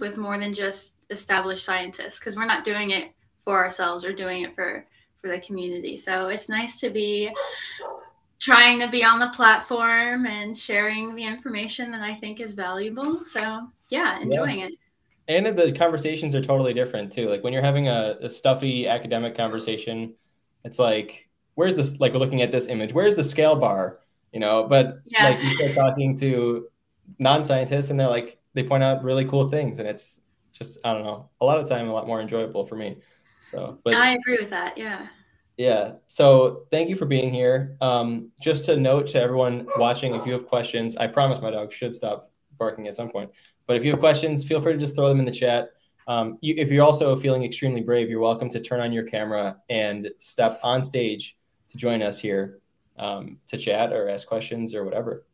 with more than just established scientists because we're not doing it for ourselves or doing it for for the community. So it's nice to be trying to be on the platform and sharing the information that I think is valuable. So yeah, enjoying yeah. it. And the conversations are totally different too. Like when you're having a, a stuffy academic conversation, it's like, where's this? Like we're looking at this image, where's the scale bar? You know, but yeah. like you start talking to non-scientists, and they're like, they point out really cool things, and it's just I don't know, a lot of time a lot more enjoyable for me. So, but I agree with that. Yeah. Yeah. So thank you for being here. Um, just to note to everyone watching, if you have questions, I promise my dog should stop barking at some point. But if you have questions, feel free to just throw them in the chat. Um, you, if you're also feeling extremely brave, you're welcome to turn on your camera and step on stage to join us here um, to chat or ask questions or whatever.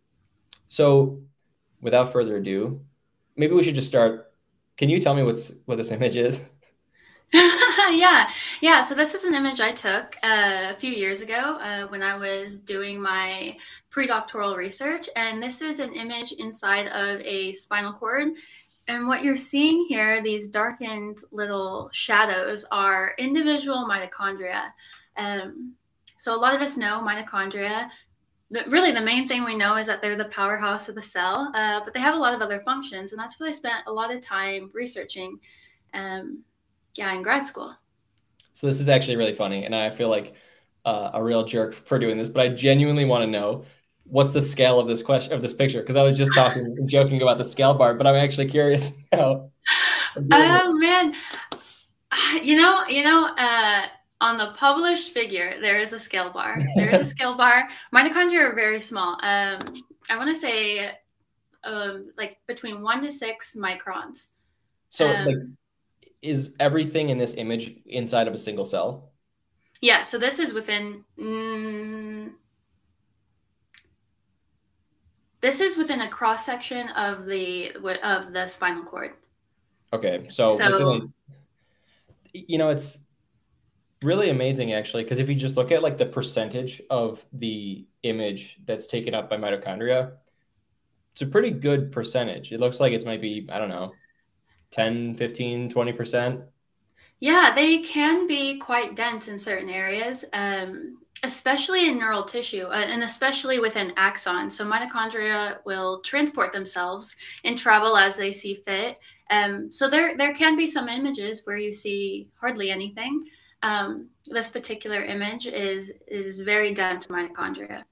So, without further ado, maybe we should just start. Can you tell me what's what this image is? yeah, yeah. So this is an image I took uh, a few years ago uh, when I was doing my pre-doctoral research, and this is an image inside of a spinal cord. And what you're seeing here, these darkened little shadows, are individual mitochondria. Um, so a lot of us know mitochondria. The, really, the main thing we know is that they're the powerhouse of the cell, uh, but they have a lot of other functions, and that's what I spent a lot of time researching. Um, yeah, in grad school. So this is actually really funny, and I feel like uh, a real jerk for doing this, but I genuinely want to know what's the scale of this question of this picture because I was just talking and joking about the scale bar, but I'm actually curious now. Oh man, you know, you know, uh, on the published figure, there is a scale bar. There is a scale bar. Mitochondria are very small. Um, I want to say, um, like between one to six microns. So, um, like is everything in this image inside of a single cell? Yeah, so this is within. Mm, this is within a cross section of the of the spinal cord. Okay, so, so you know it's really amazing actually because if you just look at like the percentage of the image that's taken up by mitochondria, it's a pretty good percentage. It looks like it's might be I don't know 10, 15, 20%? Yeah, they can be quite dense in certain areas, um, especially in neural tissue uh, and especially within axons. So mitochondria will transport themselves and travel as they see fit. Um, so there, there can be some images where you see hardly anything. Um, this particular image is is very dense mitochondria.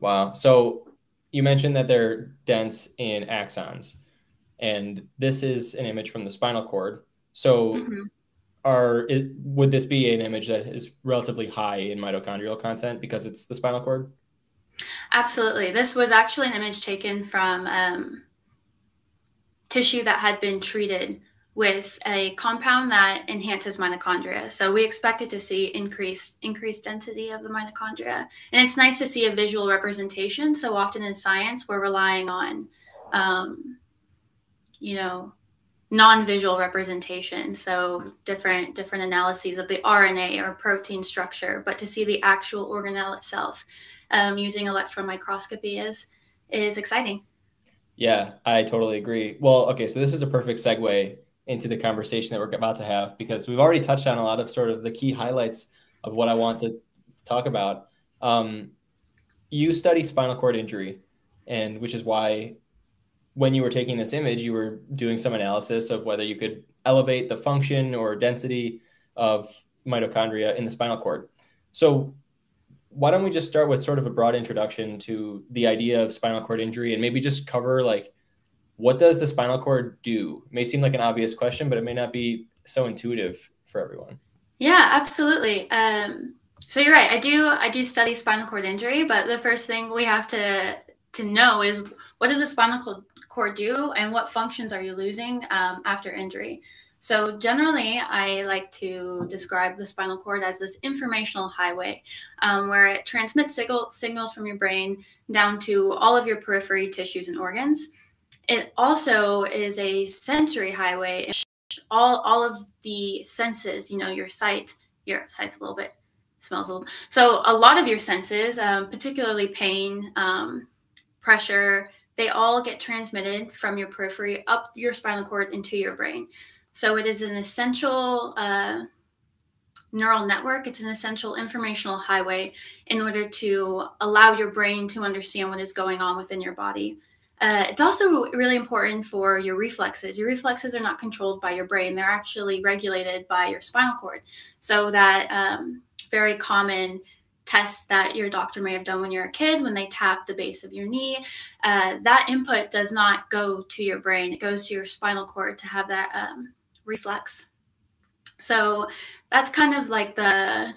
Wow. So you mentioned that they're dense in axons and this is an image from the spinal cord. So, mm-hmm. are it, would this be an image that is relatively high in mitochondrial content because it's the spinal cord? Absolutely. This was actually an image taken from um, tissue that had been treated with a compound that enhances mitochondria. So we expected to see increased increased density of the mitochondria, and it's nice to see a visual representation. So often in science, we're relying on um, you know non-visual representation. So different different analyses of the rna or protein structure. But to see the actual organelle itself um, using electron microscopy is is exciting. Yeah i totally agree. Well okay so this is a perfect segue into the conversation that we're about to have because we've already touched on a lot of sort of the key highlights of what i want to talk about um, you study spinal cord injury and which is why when you were taking this image, you were doing some analysis of whether you could elevate the function or density of mitochondria in the spinal cord. So, why don't we just start with sort of a broad introduction to the idea of spinal cord injury and maybe just cover like what does the spinal cord do? It may seem like an obvious question, but it may not be so intuitive for everyone. Yeah, absolutely. Um, so you're right. I do I do study spinal cord injury, but the first thing we have to to know is what does the spinal cord do and what functions are you losing um, after injury. So, generally, I like to describe the spinal cord as this informational highway um, where it transmits signal, signals from your brain down to all of your periphery tissues and organs. It also is a sensory highway. All, all of the senses, you know, your sight, your sight's a little bit, smells a little. So, a lot of your senses, um, particularly pain, um, pressure, they all get transmitted from your periphery up your spinal cord into your brain. So it is an essential uh, neural network. It's an essential informational highway in order to allow your brain to understand what is going on within your body. Uh, it's also really important for your reflexes. Your reflexes are not controlled by your brain, they're actually regulated by your spinal cord. So, that um, very common test that your doctor may have done when you're a kid when they tap the base of your knee, uh, that input does not go to your brain, it goes to your spinal cord to have that um, reflex. So, that's kind of like the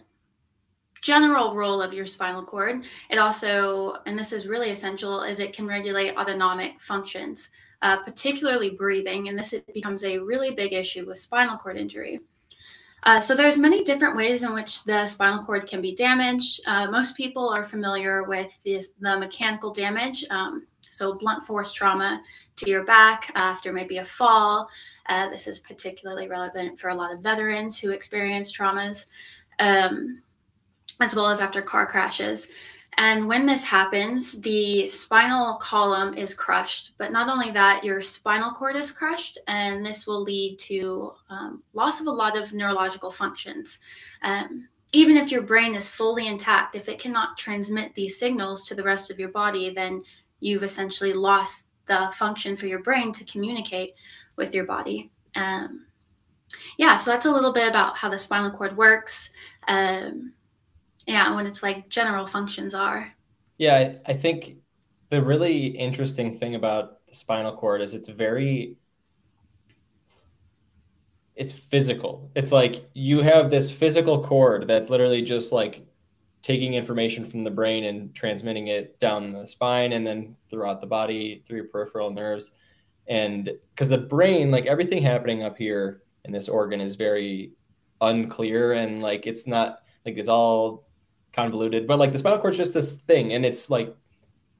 general role of your spinal cord. It also, and this is really essential, is it can regulate autonomic functions, uh, particularly breathing, and this becomes a really big issue with spinal cord injury. Uh, so there's many different ways in which the spinal cord can be damaged. Uh, most people are familiar with this, the mechanical damage, um, so blunt force trauma to your back after maybe a fall. Uh, this is particularly relevant for a lot of veterans who experience traumas. Um, as well as after car crashes. And when this happens, the spinal column is crushed. But not only that, your spinal cord is crushed, and this will lead to um, loss of a lot of neurological functions. Um, even if your brain is fully intact, if it cannot transmit these signals to the rest of your body, then you've essentially lost the function for your brain to communicate with your body. Um, yeah, so that's a little bit about how the spinal cord works. Um, yeah when it's like general functions are. Yeah I, think the really interesting thing about the spinal cord is it's very it's physical. It's like you have this physical cord that's literally just like taking information from the brain and transmitting it down the spine and then throughout the body through your peripheral nerves. And because the brain like everything happening up here in this organ is very unclear and like it's not like it's all convoluted, but like the spinal cord is just this thing, and it's like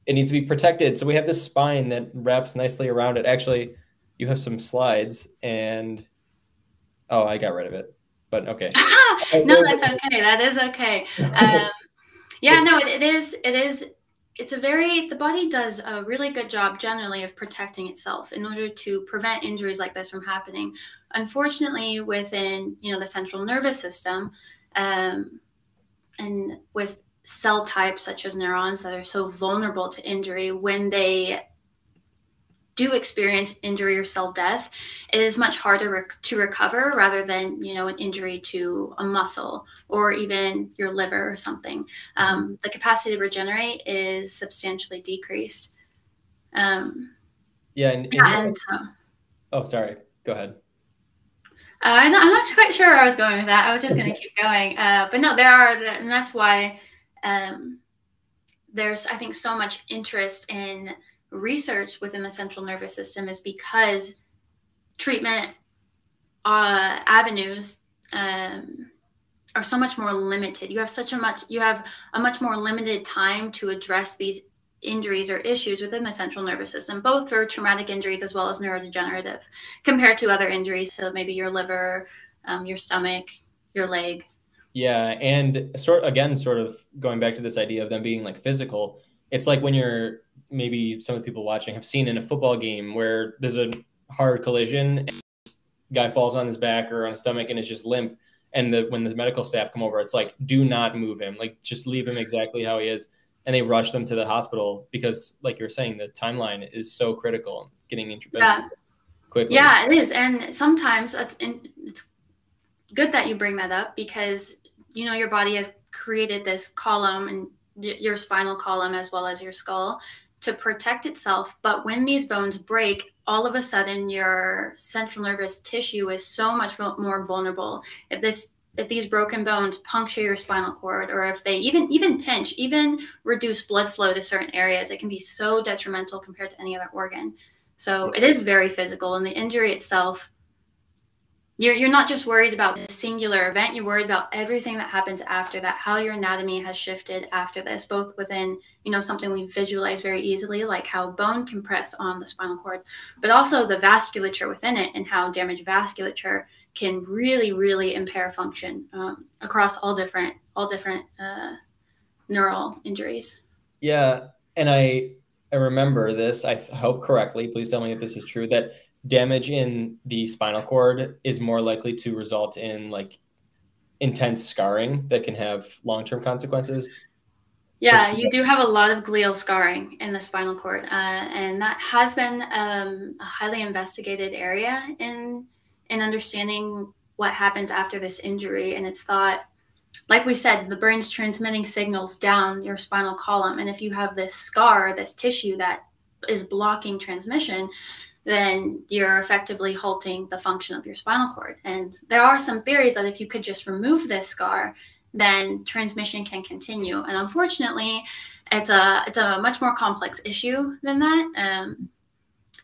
it needs to be protected. So we have this spine that wraps nicely around it. Actually, you have some slides, and oh, I got rid of it, but okay. no, that's okay. That is okay. Um, yeah, no, it, it is. It is. It's a very the body does a really good job generally of protecting itself in order to prevent injuries like this from happening. Unfortunately, within you know the central nervous system, um, and with cell types such as neurons that are so vulnerable to injury when they do experience injury or cell death it is much harder rec- to recover rather than you know an injury to a muscle or even your liver or something. Um, the capacity to regenerate is substantially decreased. Um, yeah and, and, and so, oh sorry. Go ahead. uh, I'm, not, I'm, not, quite sure where I was going with that. I was just going to keep going. Uh, but no, there are, and that's why um, there's, I think, so much interest in research within the central nervous system is because treatment uh, avenues um, are so much more limited. You have such a much, you have a much more limited time to address these injuries or issues within the central nervous system, both for traumatic injuries as well as neurodegenerative, compared to other injuries, so maybe your liver, um, your stomach, your leg. Yeah, and sort again, sort of going back to this idea of them being like physical. It's like when you're maybe some of the people watching have seen in a football game where there's a hard collision, and guy falls on his back or on his stomach and is just limp. And the, when the medical staff come over, it's like, do not move him. Like, just leave him exactly how he is and they rush them to the hospital because, like you're saying, the timeline is so critical getting interventions yeah. quickly. Yeah, it is, and sometimes it's it's good that you bring that up because you know your body has created this column and your spinal column as well as your skull to protect itself. But when these bones break, all of a sudden your central nervous tissue is so much more vulnerable. If this if these broken bones puncture your spinal cord or if they even even pinch even reduce blood flow to certain areas it can be so detrimental compared to any other organ. So it is very physical and the injury itself you're, you're not just worried about the singular event you're worried about everything that happens after that how your anatomy has shifted after this both within you know something we visualize very easily like how bone compress on the spinal cord but also the vasculature within it and how damaged vasculature can really really impair function um, across all different all different uh, neural injuries. Yeah and i i remember this, I hope correctly, please tell me if this is true, that damage in the spinal cord is more likely to result in like intense scarring that can have long-term consequences. Yeah you do have a lot of glial scarring in the spinal cord uh, and that has been um, a highly investigated area in in understanding what happens after this injury and it's thought like we said the brain's transmitting signals down your spinal column and if you have this scar this tissue that is blocking transmission then you're effectively halting the function of your spinal cord. And there are some theories that if you could just remove this scar, then transmission can continue. And unfortunately, it's a it's a much more complex issue than that. Um,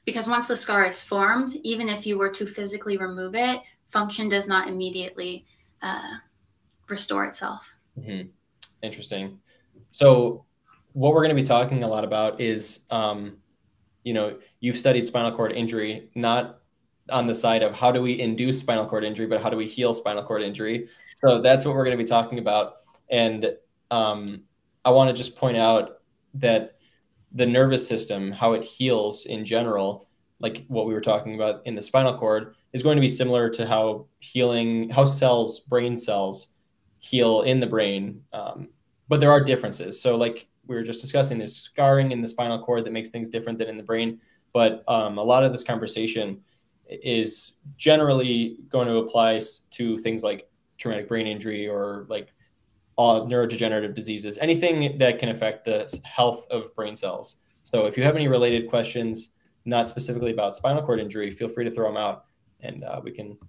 because once the scar is formed, even if you were to physically remove it, function does not immediately uh, restore itself. Mm-hmm. Interesting. So, what we're going to be talking a lot about is um, you know, you've studied spinal cord injury, not on the side of how do we induce spinal cord injury, but how do we heal spinal cord injury. So that's what we're going to be talking about. And um, I want to just point out that the nervous system, how it heals in general, like what we were talking about in the spinal cord, is going to be similar to how healing, how cells, brain cells, heal in the brain. Um, but there are differences. So, like we were just discussing, there's scarring in the spinal cord that makes things different than in the brain. But um, a lot of this conversation is generally going to apply to things like traumatic brain injury or like all neurodegenerative diseases, anything that can affect the health of brain cells. So if you have any related questions, not specifically about spinal cord injury, feel free to throw them out and uh, we can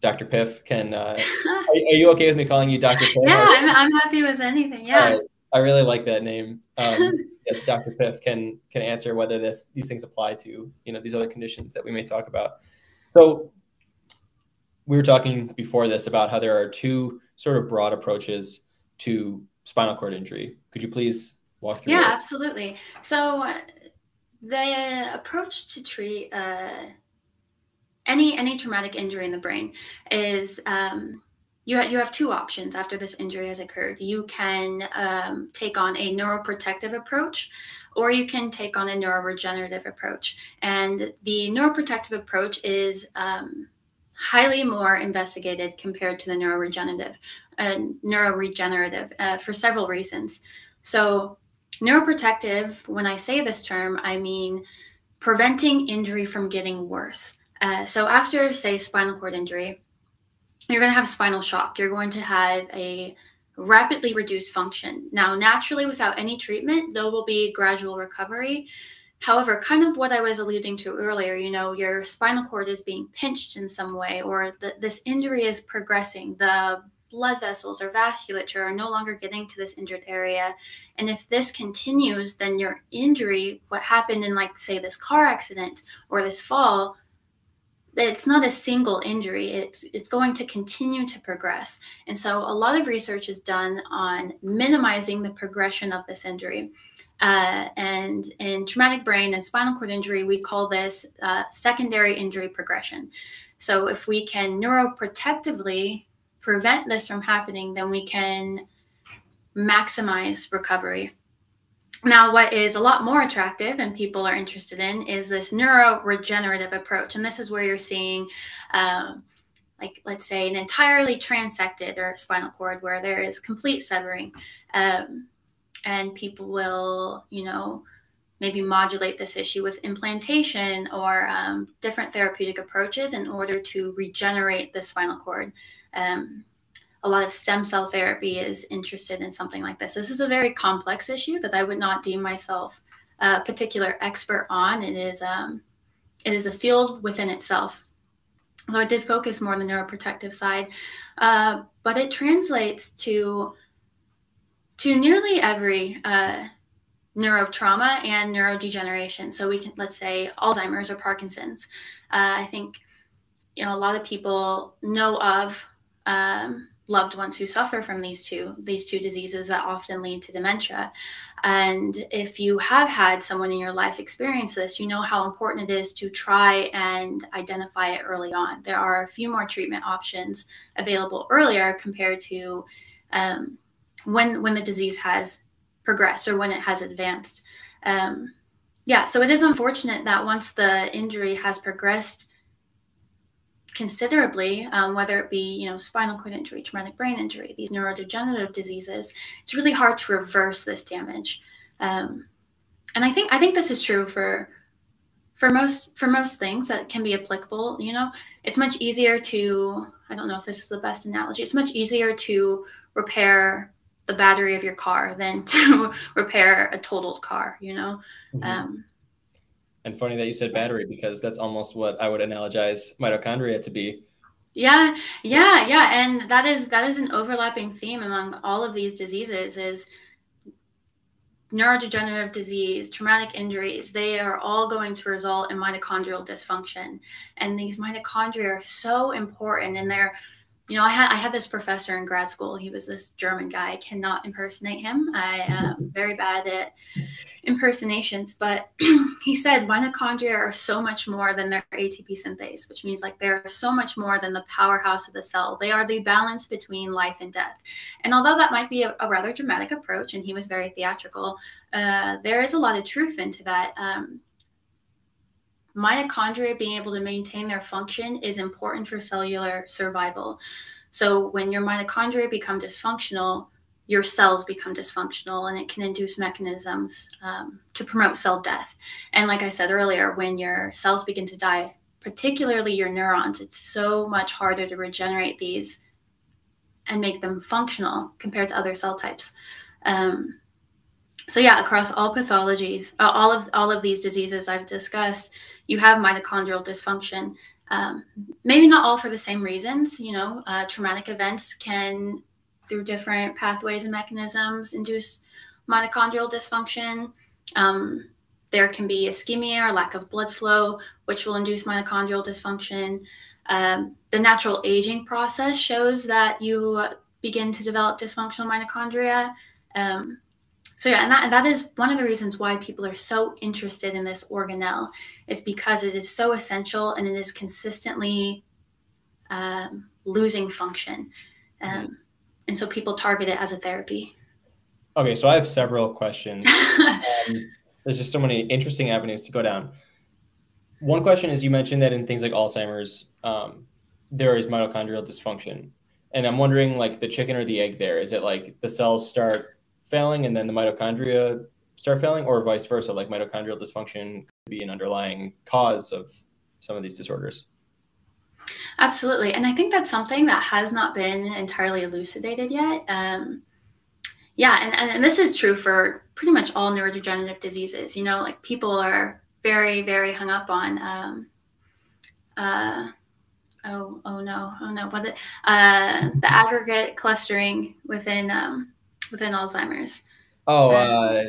Dr. Piff can. Uh, are, are, you okay with me calling you Dr. Piff? Yeah, I'm, I'm happy with anything. Yeah. I really like that name. Um, yes, Dr. Piff can can answer whether this these things apply to you know these other conditions that we may talk about. So we were talking before this about how there are two sort of broad approaches to spinal cord injury. Could you please walk through? Yeah, it? absolutely. So the approach to treat uh, any any traumatic injury in the brain is um, you, ha- you have two options after this injury has occurred. You can um, take on a neuroprotective approach, or you can take on a neuroregenerative approach. And the neuroprotective approach is um, highly more investigated compared to the neuroregenerative, uh, neuroregenerative uh, for several reasons. So, neuroprotective, when I say this term, I mean preventing injury from getting worse. Uh, so, after, say, spinal cord injury, you're going to have spinal shock. You're going to have a rapidly reduced function. Now, naturally, without any treatment, there will be gradual recovery. However, kind of what I was alluding to earlier, you know, your spinal cord is being pinched in some way, or the, this injury is progressing. The blood vessels or vasculature are no longer getting to this injured area. And if this continues, then your injury, what happened in, like, say, this car accident or this fall, it's not a single injury it's it's going to continue to progress and so a lot of research is done on minimizing the progression of this injury uh, and in traumatic brain and spinal cord injury we call this uh, secondary injury progression so if we can neuroprotectively prevent this from happening then we can maximize recovery now, what is a lot more attractive and people are interested in is this neuroregenerative approach. And this is where you're seeing, um, like, let's say, an entirely transected or spinal cord where there is complete severing. Um, and people will, you know, maybe modulate this issue with implantation or um, different therapeutic approaches in order to regenerate the spinal cord. Um, a lot of stem cell therapy is interested in something like this. This is a very complex issue that I would not deem myself a particular expert on. It is um, it is a field within itself. Although I did focus more on the neuroprotective side, uh, but it translates to to nearly every uh, neurotrauma and neurodegeneration. So we can let's say Alzheimer's or Parkinson's. Uh, I think you know a lot of people know of um, loved ones who suffer from these two these two diseases that often lead to dementia and if you have had someone in your life experience this you know how important it is to try and identify it early on there are a few more treatment options available earlier compared to um, when when the disease has progressed or when it has advanced um, yeah, so it is unfortunate that once the injury has progressed considerably, um, whether it be you know spinal cord injury, traumatic brain injury, these neurodegenerative diseases, it's really hard to reverse this damage. Um, and I think I think this is true for for most for most things that can be applicable. You know, it's much easier to I don't know if this is the best analogy. It's much easier to repair the battery of your car than to repair a totaled car. You know. Mm-hmm. Um, and funny that you said battery because that's almost what I would analogize mitochondria to be. Yeah, yeah, yeah, and that is that is an overlapping theme among all of these diseases is neurodegenerative disease, traumatic injuries, they are all going to result in mitochondrial dysfunction. And these mitochondria are so important and they're you know, I had I had this professor in grad school. He was this German guy. I cannot impersonate him. I am very bad at impersonations, but he said mitochondria are so much more than their ATP synthase, which means like they're so much more than the powerhouse of the cell. They are the balance between life and death. And although that might be a, a rather dramatic approach, and he was very theatrical, uh, there is a lot of truth into that. Um, mitochondria being able to maintain their function is important for cellular survival. So when your mitochondria become dysfunctional, your cells become dysfunctional and it can induce mechanisms um, to promote cell death. And like I said earlier, when your cells begin to die, particularly your neurons, it's so much harder to regenerate these and make them functional compared to other cell types. Um, so yeah, across all pathologies, uh, all of all of these diseases I've discussed, you have mitochondrial dysfunction. Um, maybe not all for the same reasons. You know, uh, traumatic events can, through different pathways and mechanisms, induce mitochondrial dysfunction. Um, there can be ischemia or lack of blood flow, which will induce mitochondrial dysfunction. Um, the natural aging process shows that you begin to develop dysfunctional mitochondria. Um, so yeah, and that, that is one of the reasons why people are so interested in this organelle is because it is so essential and it is consistently um, losing function. Um, mm-hmm. And so people target it as a therapy. Okay, so I have several questions. um, there's just so many interesting avenues to go down. One question is you mentioned that in things like Alzheimer's, um, there is mitochondrial dysfunction. And I'm wondering, like, the chicken or the egg there? Is it like the cells start failing and then the mitochondria start failing, or vice versa? Like mitochondrial dysfunction could be an underlying cause of some of these disorders. Absolutely. And I think that's something that has not been entirely elucidated yet. Um, yeah, and, and this is true for pretty much all neurodegenerative diseases. You know, like people are very, very hung up on, um, uh, oh, oh no, oh no, what, uh, the aggregate clustering within um, within Alzheimer's. Oh, uh,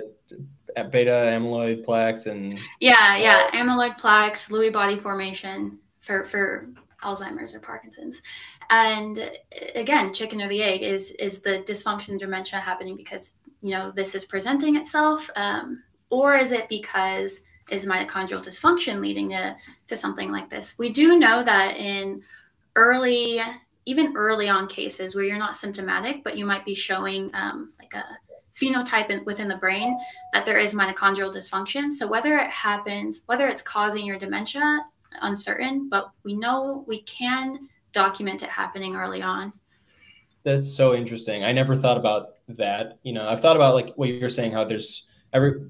beta amyloid plaques and yeah, yeah, amyloid plaques, Lewy body formation for for Alzheimer's or Parkinson's. And again, chicken or the egg is is the dysfunction dementia happening because you know this is presenting itself, um, or is it because is mitochondrial dysfunction leading to to something like this? We do know that in early even early on cases where you're not symptomatic, but you might be showing um, like a phenotype in, within the brain that there is mitochondrial dysfunction. So whether it happens, whether it's causing your dementia, uncertain, but we know we can document it happening early on. That's so interesting. I never thought about that. You know, I've thought about like what you're saying, how there's every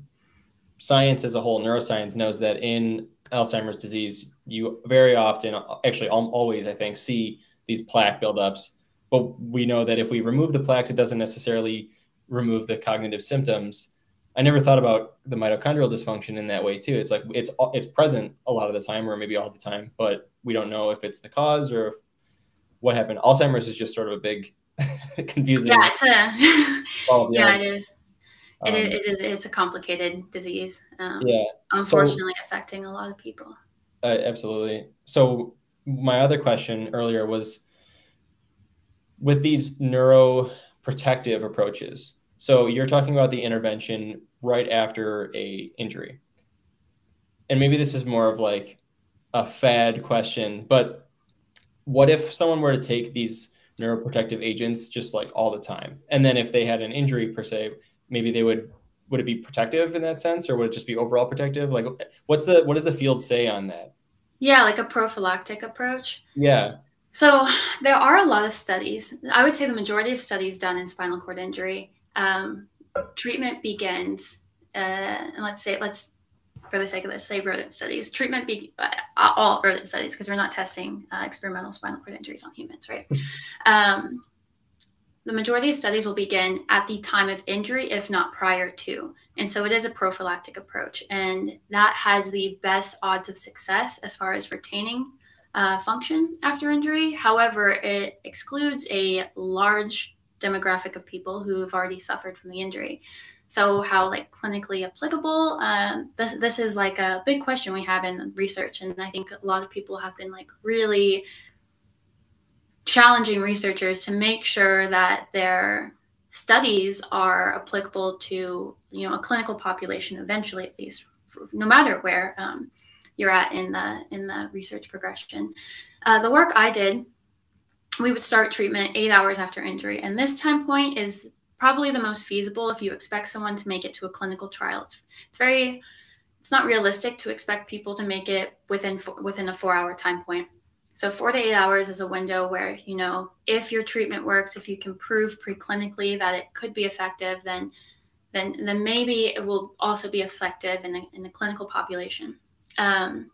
science as a whole, neuroscience knows that in Alzheimer's disease, you very often, actually always, I think, see these plaque buildups. But we know that if we remove the plaques, it doesn't necessarily remove the cognitive symptoms. I never thought about the mitochondrial dysfunction in that way too. It's like it's it's present a lot of the time, or maybe all the time, but we don't know if it's the cause or if what happened. Alzheimer's is just sort of a big confusing. Yeah, it's a, yeah, it is. Um, it, it is. It's a complicated disease. Um, yeah, unfortunately, so, affecting a lot of people. Uh, absolutely. So my other question earlier was with these neuroprotective approaches. So you're talking about the intervention right after a injury. And maybe this is more of like a fad question, but what if someone were to take these neuroprotective agents just like all the time? And then if they had an injury per se, maybe they would would it be protective in that sense, or would it just be overall protective? Like, what's the what does the field say on that? Yeah, like a prophylactic approach. Yeah. So there are a lot of studies. I would say the majority of studies done in spinal cord injury. Um, treatment begins, uh, and let's say let's for the sake of this, say rodent studies. Treatment be uh, all rodent studies because we're not testing uh, experimental spinal cord injuries on humans, right? um, the majority of studies will begin at the time of injury, if not prior to. And so it is a prophylactic approach, and that has the best odds of success as far as retaining uh, function after injury. However, it excludes a large demographic of people who have already suffered from the injury. So, how like clinically applicable? Um, this this is like a big question we have in research, and I think a lot of people have been like really challenging researchers to make sure that their studies are applicable to you know a clinical population eventually at least no matter where um, you're at in the in the research progression. Uh, the work i did we would start treatment eight hours after injury and this time point is probably the most feasible if you expect someone to make it to a clinical trial. It's, it's very it's not realistic to expect people to make it within within a four hour time point so four to eight hours is a window where, you know, if your treatment works, if you can prove preclinically that it could be effective, then then then maybe it will also be effective in the, in a clinical population. Um,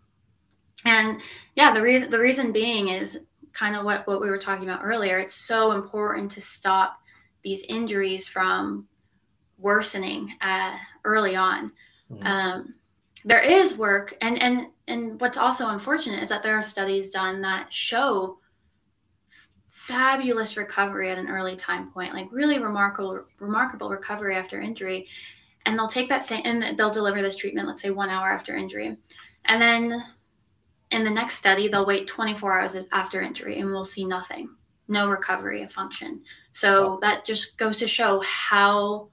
and yeah, the reason the reason being is kind of what, what we were talking about earlier. It's so important to stop these injuries from worsening uh, early on. Mm-hmm. Um, there is work and and and what's also unfortunate is that there are studies done that show fabulous recovery at an early time point like really remarkable remarkable recovery after injury. And they'll take that same and they'll deliver this treatment let's say one hour after injury. And then in the next study they'll wait 24 hours after injury and we'll see nothing no recovery of function. So that just goes to show how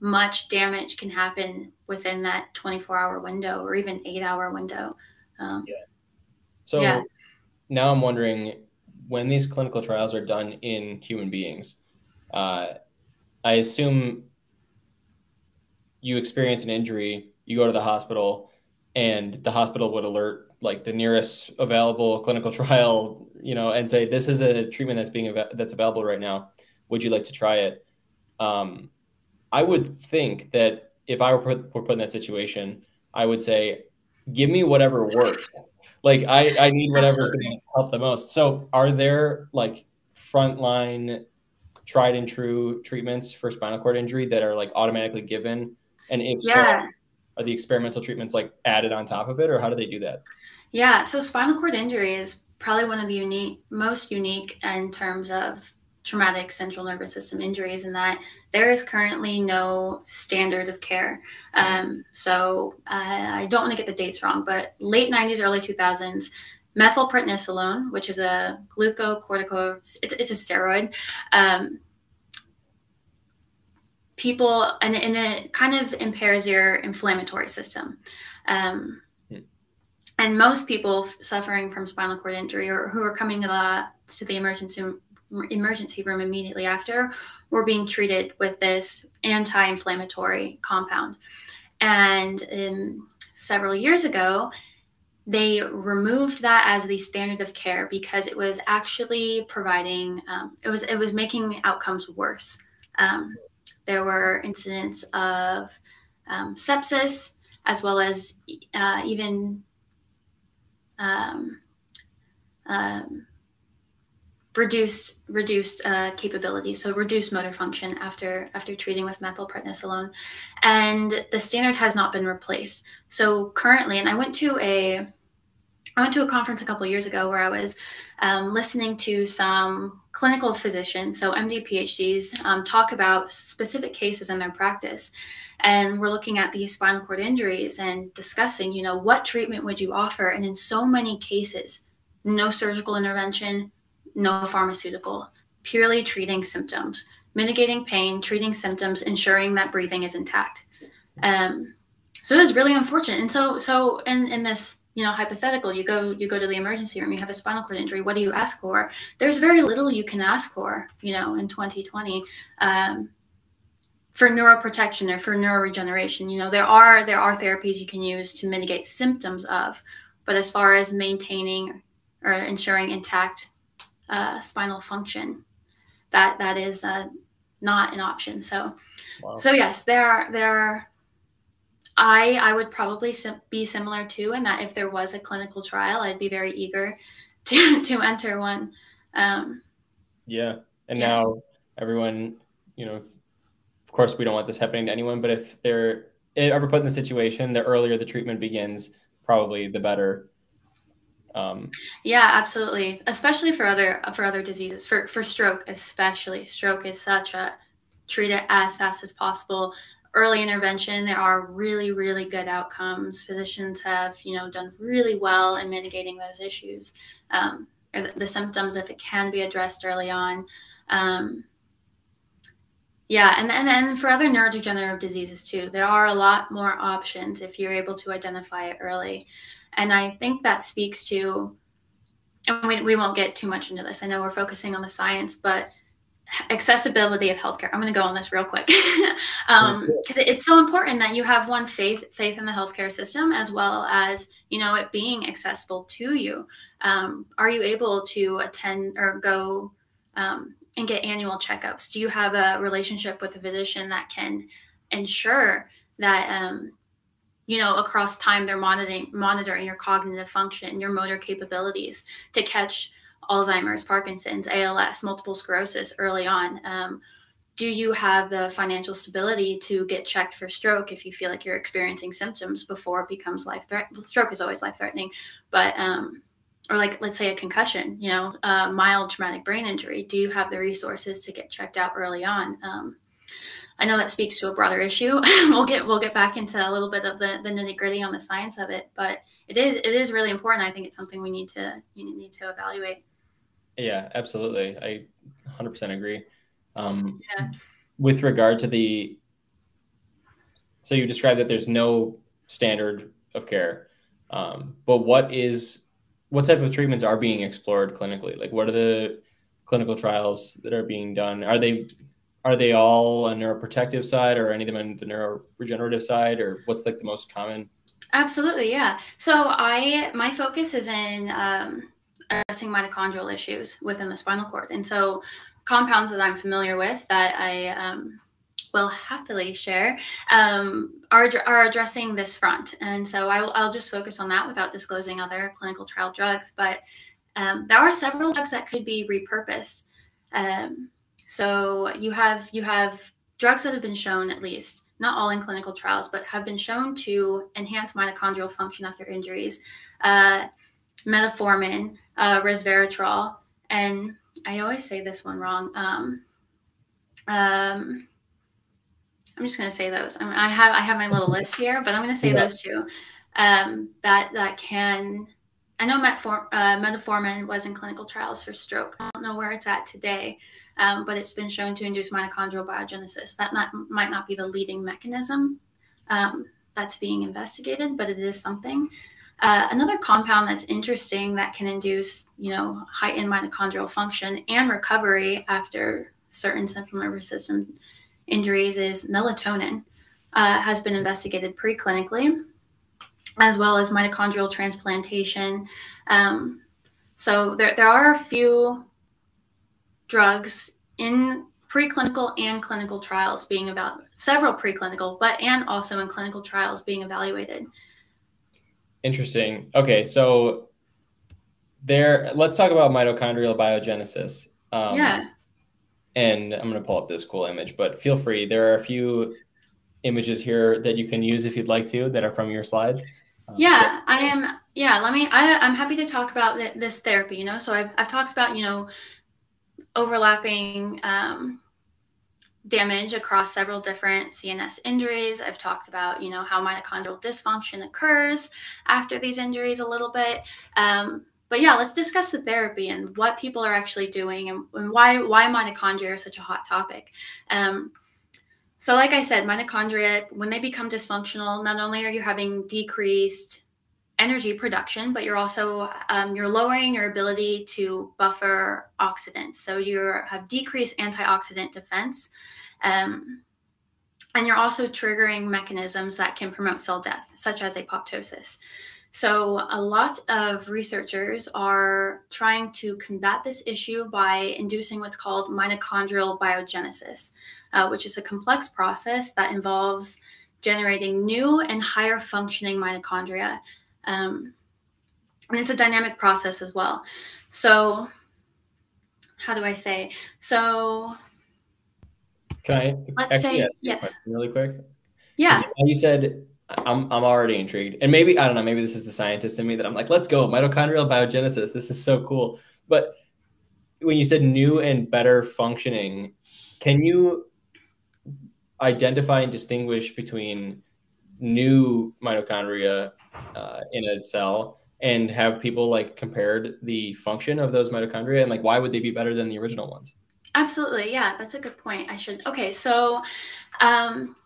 much damage can happen within that 24 hour window or even eight hour window. Um, yeah. So yeah. now I'm wondering when these clinical trials are done in human beings, uh, I assume you experience an injury, you go to the hospital, and the hospital would alert like the nearest available clinical trial, you know, and say this is a treatment that's being that's available right now. Would you like to try it? Um, I would think that if I were put, were put in that situation, I would say, give me whatever works. like I, I need whatever can help the most. So are there like frontline tried and true treatments for spinal cord injury that are like automatically given? And if yeah. so, are the experimental treatments like added on top of it or how do they do that? Yeah. So spinal cord injury is probably one of the unique, most unique in terms of traumatic central nervous system injuries, and that there is currently no standard of care. Um, so uh, I don't want to get the dates wrong, but late 90s, early 2000s, methylprednisolone, which is a glucocorticoid, it's, it's a steroid. Um, people, and, and it kind of impairs your inflammatory system. Um, hmm. and most people suffering from spinal cord injury or who are coming to the to the emergency emergency room immediately after were being treated with this anti-inflammatory compound. And um, several years ago, they removed that as the standard of care because it was actually providing um, it was it was making outcomes worse. Um, there were incidents of um, sepsis as well as uh, even um, um, reduced reduced uh, capability, so reduced motor function after after treating with methylprednisolone, and the standard has not been replaced. So currently, and I went to a I went to a conference a couple years ago where I was um, listening to some clinical physicians, so MD PhDs, um, talk about specific cases in their practice. And we're looking at these spinal cord injuries and discussing, you know, what treatment would you offer? And in so many cases, no surgical intervention, no pharmaceutical, purely treating symptoms, mitigating pain, treating symptoms, ensuring that breathing is intact. Um, so it is really unfortunate. And so, so in, in this, you know, hypothetical, you go, you go to the emergency room, you have a spinal cord injury. What do you ask for? There's very little you can ask for, you know, in 2020. Um, for neuroprotection or for neuroregeneration. You know, there are there are therapies you can use to mitigate symptoms of, but as far as maintaining or ensuring intact uh, spinal function, that that is uh, not an option. So, wow. so yes, there are there are. I I would probably sim- be similar too, in that if there was a clinical trial, I'd be very eager to to enter one. Um, yeah, and yeah. now everyone, you know, of course, we don't want this happening to anyone, but if they're ever put in the situation, the earlier the treatment begins, probably the better. Um, yeah, absolutely. Especially for other for other diseases, for for stroke especially. Stroke is such a treat it as fast as possible. Early intervention, there are really really good outcomes. Physicians have you know done really well in mitigating those issues um, or the, the, symptoms if it can be addressed early on. Um, yeah, and, and then for other neurodegenerative diseases too, there are a lot more options if you're able to identify it early. And I think that speaks to, and we, we won't get too much into this. I know we're focusing on the science, but accessibility of healthcare. I'm going to go on this real quick because um, it's so important that you have one faith faith in the healthcare system as well as you know it being accessible to you. Um, are you able to attend or go um, and get annual checkups? Do you have a relationship with a physician that can ensure that um, you know across time they're monitoring monitoring your cognitive function, your motor capabilities to catch Alzheimer's, Parkinson's, ALS, multiple sclerosis early on? Um, do you have the financial stability to get checked for stroke if you feel like you're experiencing symptoms before it becomes life threatening? Stroke is always life threatening, but um, or like let's say a concussion, you know, mild traumatic brain injury. Do you have the resources to get checked out early on? Um, I know that speaks to a broader issue. we'll get we'll get back into a little bit of the, the nitty gritty on the science of it, but it is it is really important. I think it's something we need to you need to evaluate. Yeah, absolutely. I 100% agree. Um, yeah. With regard to the, so you described that there's no standard of care, um, but what is, what type of treatments are being explored clinically? Like, what are the clinical trials that are being done? Are they, are they all on neuroprotective side, or any of them on the neuroregenerative side, or what's like the most common? Absolutely, yeah. So I, my focus is in um, addressing mitochondrial issues within the spinal cord. And so, compounds that I'm familiar with that I um, will happily share um, are, are addressing this front. And so, I, will just focus on that without disclosing other clinical trial drugs. But um, there are several drugs that could be repurposed. Um, so you have you have drugs that have been shown at least not all in clinical trials, but have been shown to enhance mitochondrial function after injuries. Uh, metformin, uh, resveratrol, and I always say this one wrong. Um, um, I'm just going to say those. I, mean, I, have I have my little list here, but I'm going to say yeah. those two um, that that can. I know metform, uh, metformin was in clinical trials for stroke. I don't know where it's at today, um, but it's been shown to induce mitochondrial biogenesis. That not, might not be the leading mechanism um, that's being investigated, but it is something. Uh, another compound that's interesting that can induce, you know, heightened mitochondrial function and recovery after certain central nervous system injuries is melatonin. Uh, has been investigated preclinically, as well as mitochondrial transplantation. Um, so there, there are a few drugs in preclinical and clinical trials being about several preclinical, but and also in clinical trials being evaluated. Interesting. Okay, so there. Let's talk about mitochondrial biogenesis. Um, yeah. And I'm going to pull up this cool image, but feel free. There are a few images here that you can use if you'd like to that are from your slides. Um, yeah, I am. Yeah, let me. I, I'm happy to talk about th- this therapy. You know, so I've I've talked about you know overlapping um, damage across several different CNS injuries. I've talked about, you know, how mitochondrial dysfunction occurs after these injuries a little bit. Um, but yeah, let's discuss the therapy and what people are actually doing and, and why why mitochondria are such a hot topic. Um, so, like I said, mitochondria, when they become dysfunctional, not only are you having decreased energy production, but you're also um, you're lowering your ability to buffer oxidants. So you have decreased antioxidant defense. Um, and you're also triggering mechanisms that can promote cell death, such as apoptosis. So, a lot of researchers are trying to combat this issue by inducing what's called mitochondrial biogenesis, uh, which is a complex process that involves generating new and higher functioning mitochondria. Um, and it's a dynamic process as well. So, how do I say? So, can I let's say yes, really quick? Yeah. You said I'm I'm already intrigued, and maybe I don't know. Maybe this is the scientist in me that I'm like, let's go mitochondrial biogenesis. This is so cool. But when you said new and better functioning, can you identify and distinguish between new mitochondria uh, in a cell and have people like compared the function of those mitochondria and like why would they be better than the original ones? Absolutely, yeah, that's a good point. I should okay, so. Um,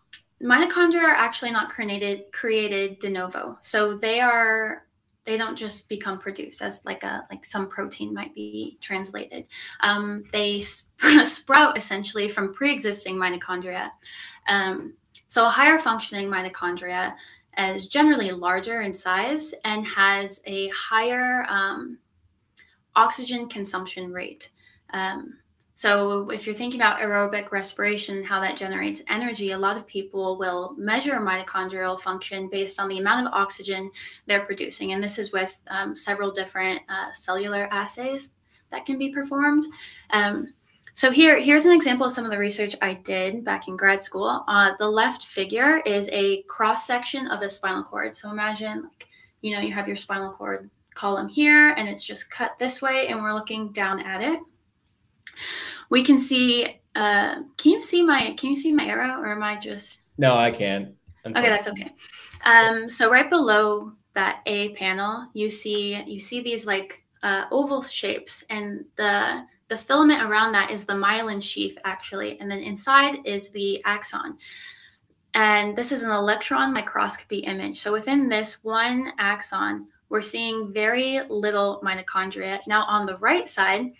mitochondria are actually not created created de novo. So they are they don't just become produced as like a like some protein might be translated. Um, they sp- sprout essentially from pre-existing mitochondria. Um, so a higher functioning mitochondria is generally larger in size and has a higher um, oxygen consumption rate. Um, so, if you're thinking about aerobic respiration, how that generates energy, a lot of people will measure mitochondrial function based on the amount of oxygen they're producing. And this is with um, several different uh, cellular assays that can be performed. Um, so here, here's an example of some of the research I did back in grad school. Uh, the left figure is a cross section of a spinal cord. So imagine, like, you know, you have your spinal cord column here, and it's just cut this way, and we're looking down at it we can see. Uh, can you see my Can you see my arrow, or am I just? No, I can. Okay, that's okay. Um, so right below that A panel, you see you see these like uh, oval shapes, and the the filament around that is the myelin sheath actually, and then inside is the axon. And this is an electron microscopy image. So within this one axon, we're seeing very little mitochondria. Now on the right side,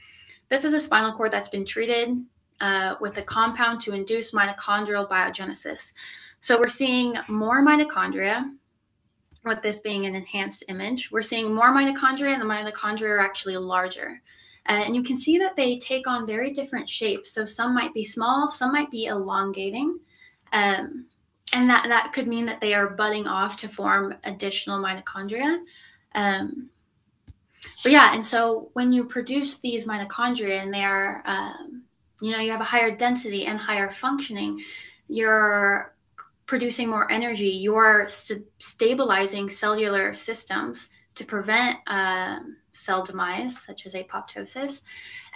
this is a spinal cord that's been treated uh, with a compound to induce mitochondrial biogenesis. So we're seeing more mitochondria, with this being an enhanced image. We're seeing more mitochondria, and the mitochondria are actually larger. Uh, and you can see that they take on very different shapes. So some might be small, some might be elongating. Um, and that, that could mean that they are budding off to form additional mitochondria. Um, but yeah, and so when you produce these mitochondria and they are, um, you know, you have a higher density and higher functioning, you're producing more energy, you're st- stabilizing cellular systems to prevent uh, cell demise, such as apoptosis.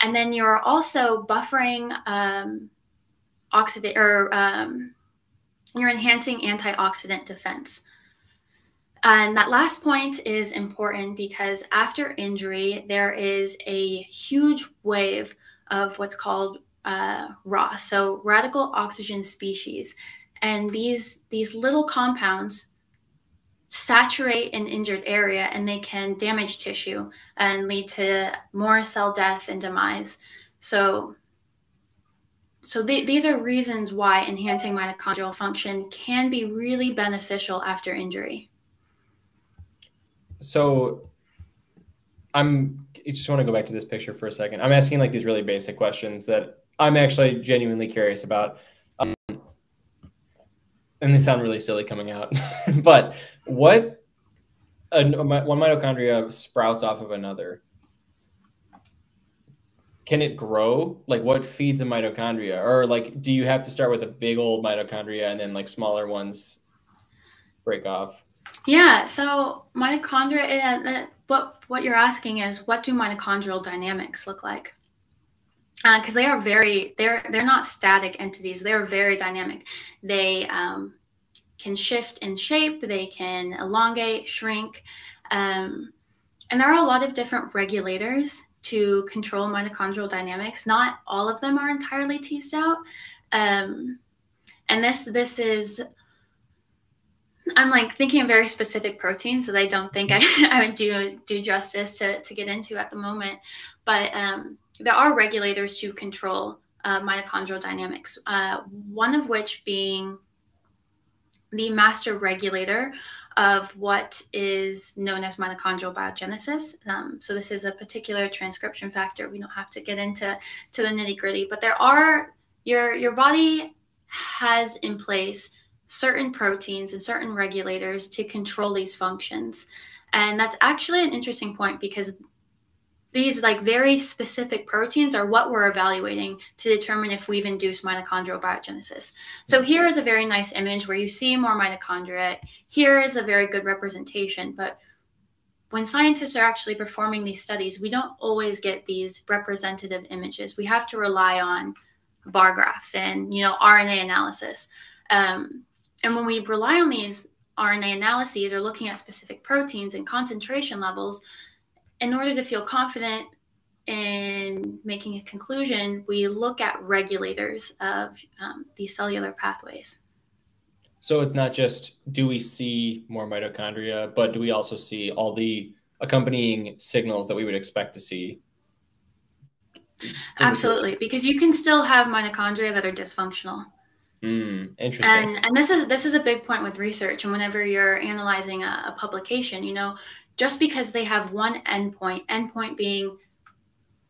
And then you're also buffering um, or um, you're enhancing antioxidant defense. And that last point is important because after injury, there is a huge wave of what's called uh, ROS, so radical oxygen species. And these, these little compounds saturate an injured area and they can damage tissue and lead to more cell death and demise. So, so th- these are reasons why enhancing mitochondrial function can be really beneficial after injury so I'm I just want to go back to this picture for a second. I'm asking like these really basic questions that I'm actually genuinely curious about. Um, and they sound really silly coming out, but what a, one mitochondria sprouts off of another? Can it grow? Like what feeds a mitochondria? Or like do you have to start with a big old mitochondria and then like smaller ones break off? Yeah, so mitochondria, uh, what, what you're asking is what do mitochondrial dynamics look like? Because uh, they are very, they're, they're not static entities, they're very dynamic. They um, can shift in shape, they can elongate, shrink. Um, and there are a lot of different regulators to control mitochondrial dynamics. Not all of them are entirely teased out. Um, and this this is I'm like thinking of very specific proteins that I don't think I, I would do do justice to, to get into at the moment. But um, there are regulators to control uh, mitochondrial dynamics. Uh, one of which being the master regulator of what is known as mitochondrial biogenesis. Um, so this is a particular transcription factor. We don't have to get into to the nitty gritty, but there are your your body has in place certain proteins and certain regulators to control these functions. And that's actually an interesting point because these like very specific proteins are what we're evaluating to determine if we've induced mitochondrial biogenesis. So here is a very nice image where you see more mitochondria. Here is a very good representation, but when scientists are actually performing these studies, we don't always get these representative images. We have to rely on bar graphs and you know RNA analysis. Um, and when we rely on these RNA analyses or looking at specific proteins and concentration levels, in order to feel confident in making a conclusion, we look at regulators of um, these cellular pathways. So it's not just do we see more mitochondria, but do we also see all the accompanying signals that we would expect to see? Absolutely, because you can still have mitochondria that are dysfunctional. Mm, interesting. And and this is this is a big point with research. And whenever you're analyzing a, a publication, you know, just because they have one endpoint, endpoint being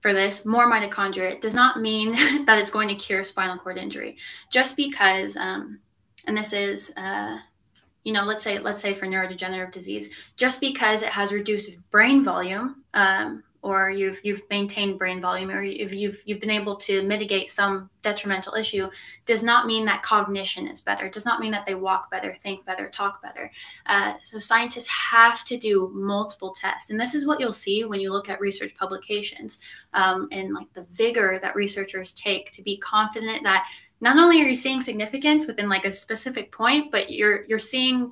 for this more mitochondria, does not mean that it's going to cure spinal cord injury. Just because, um, and this is, uh, you know, let's say let's say for neurodegenerative disease, just because it has reduced brain volume, um, or you've you've maintained brain volume or if you've you've been able to mitigate some detrimental issue does not mean that cognition is better. It does not mean that they walk better think better talk better. Uh, so scientists have to do multiple tests. And this is what you'll see when you look at research publications um, and like the vigor that researchers take to be confident that not only are you seeing significance within like a specific point but you're you're seeing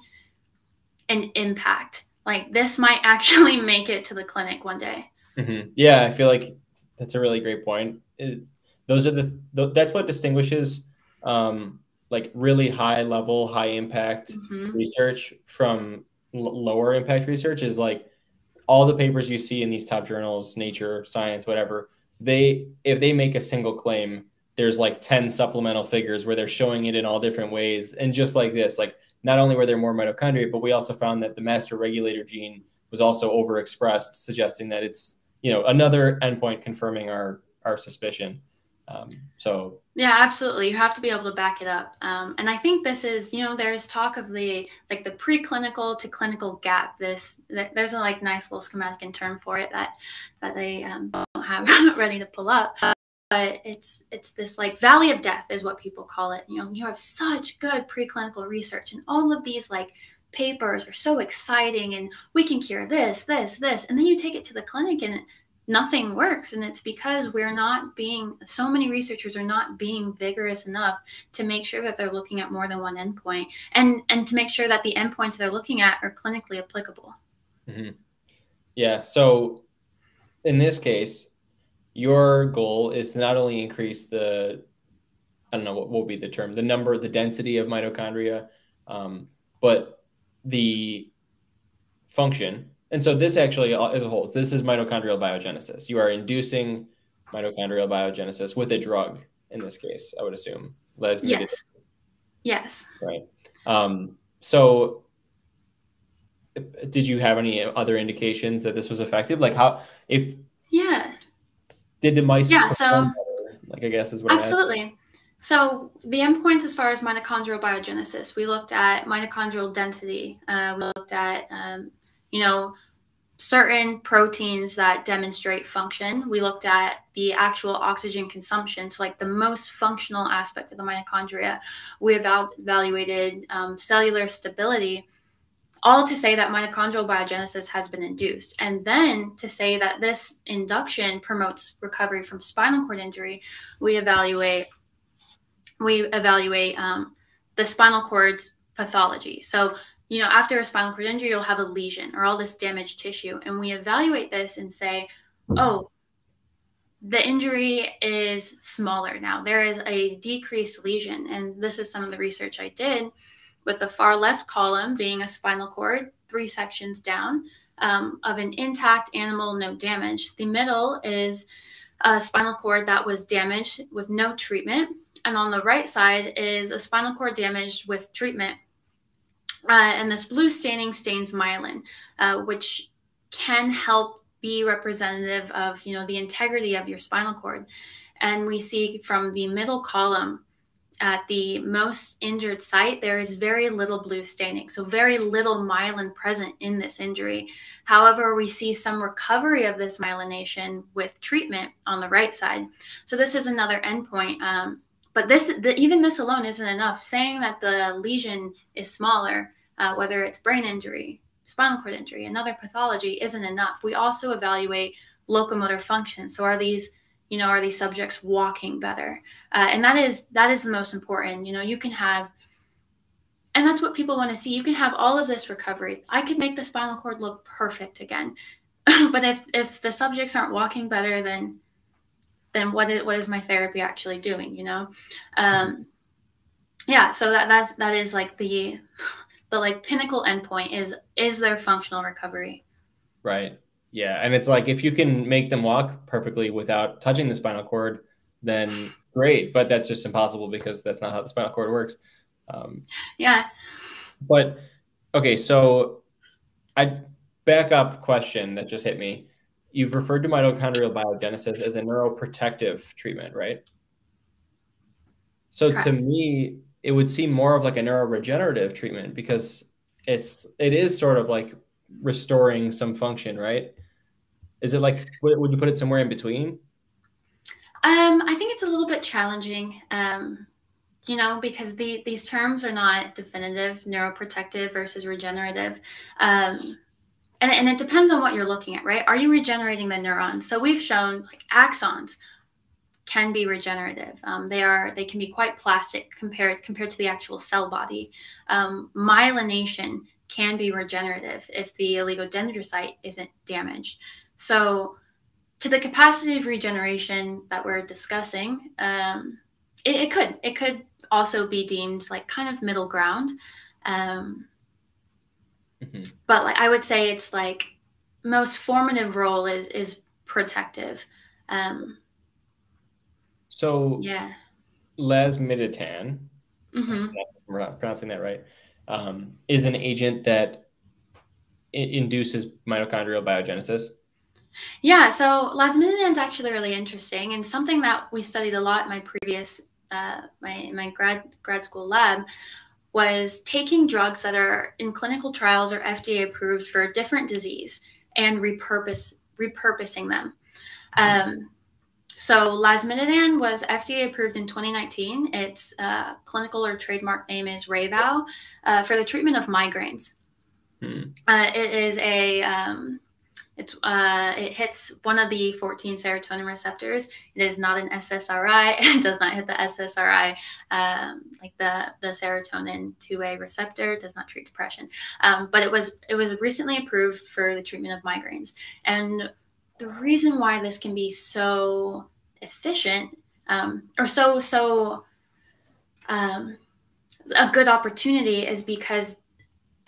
an impact. Like this might actually make it to the clinic one day Mm-hmm. Yeah, I feel like that's a really great point. It, those are the, the, that's what distinguishes um, like really high level, high impact mm-hmm. research from l- lower impact research is like all the papers you see in these top journals, Nature, Science, whatever. They if they make a single claim, there's like 10 supplemental figures where they're showing it in all different ways. And just like this, like not only were there more mitochondria, but we also found that the master regulator gene was also overexpressed, suggesting that it's you know another endpoint confirming our our suspicion. Um, so yeah, absolutely. You have to be able to back it up. Um, and I think this is, you know, there's talk of the like the preclinical to clinical gap. This there's a like nice little schematic and term for it that that they um, don't have ready to pull up. Uh, but it's it's this like valley of death is what people call it. You know, you have such good preclinical research and all of these like papers are so exciting and we can cure this, this, this. And then you take it to the clinic and nothing works. And it's because we're not being, so many researchers are not being vigorous enough to make sure that they're looking at more than one endpoint and, and to make sure that the endpoints they're looking at are clinically applicable. Mm-hmm. Yeah. So in this case, your goal is to not only increase the, I don't know what will be the term, the number, the density of mitochondria, um, but the function. And so this actually uh, as a whole, this is mitochondrial biogenesis. You are inducing mitochondrial biogenesis with a drug in this case, I would assume. yes. Yes. Right. Um, so did you have any other indications that this was effective? Like how, if, yeah, did the mice, yeah, so like, I guess is what absolutely. So the endpoints as far as mitochondrial biogenesis, we looked at mitochondrial density. Uh, we looked at, um, you know, certain proteins that demonstrate function. We looked at the actual oxygen consumption, so like the most functional aspect of the mitochondria. We eval- evaluated um, cellular stability, all to say that mitochondrial biogenesis has been induced. And then to say that this induction promotes recovery from spinal cord injury, we evaluate we evaluate um, the spinal cord's pathology. So, you know, after a spinal cord injury, you'll have a lesion or all this damaged tissue. And we evaluate this and say, oh, the injury is smaller now. There is a decreased lesion. And this is some of the research I did with the far left column being a spinal cord, three sections down um, of an intact animal, no damage. The middle is a spinal cord that was damaged with no treatment and on the right side is a spinal cord damaged with treatment. Uh, and this blue staining stains myelin, uh, which can help be representative of you know the integrity of your spinal cord. And we see from the middle column at the most injured site, there is very little blue staining, so very little myelin present in this injury. However, we see some recovery of this myelination with treatment on the right side. So this is another endpoint. Um, but this, the, even this alone isn't enough. Saying that the lesion is smaller, uh, whether it's brain injury, spinal cord injury, another pathology, isn't enough. We also evaluate locomotor function. So are these you know are these subjects walking better uh, and that is that is the most important you know you can have and that's what people want to see you can have all of this recovery i could make the spinal cord look perfect again but if if the subjects aren't walking better then then what is, what is my therapy actually doing you know um yeah so that that's that is like the the like pinnacle endpoint is is their functional recovery right yeah, and it's like if you can make them walk perfectly without touching the spinal cord, then great. But that's just impossible because that's not how the spinal cord works. Um, yeah. But okay, so I back up question that just hit me. You've referred to mitochondrial biogenesis as a neuroprotective treatment, right? So Correct. to me, it would seem more of like a neuroregenerative treatment because it's it is sort of like restoring some function, right? Is it like would you put it somewhere in between? Um, I think it's a little bit challenging. Um, you know, because the, these terms are not definitive, neuroprotective versus regenerative. Um, and, and it depends on what you're looking at, right? Are you regenerating the neurons? So we've shown like axons can be regenerative. Um, they are they can be quite plastic compared compared to the actual cell body. Um, myelination can be regenerative if the oligodendrocyte isn't damaged. So, to the capacity of regeneration that we're discussing, um, it, it, could it could also be deemed like kind of middle ground. Um, mm-hmm. But like I would say, it's like most formative role is is protective. Um, so yeah, Les lasmiditan. Mm-hmm. We're not pronouncing that right. Um, is an agent that induces mitochondrial biogenesis. Yeah, so lasmiditan is actually really interesting and something that we studied a lot in my previous uh, my my grad grad school lab was taking drugs that are in clinical trials or FDA approved for a different disease and repurpose repurposing them. Um, so lasmiditan was FDA approved in 2019. Its uh, clinical or trademark name is Reyvow uh, for the treatment of migraines. Hmm. Uh, it is a um, it's uh, it hits one of the 14 serotonin receptors. It is not an SSRI. It does not hit the SSRI um, like the the serotonin 2A receptor. Does not treat depression. Um, but it was it was recently approved for the treatment of migraines. And the reason why this can be so efficient um, or so so um, a good opportunity is because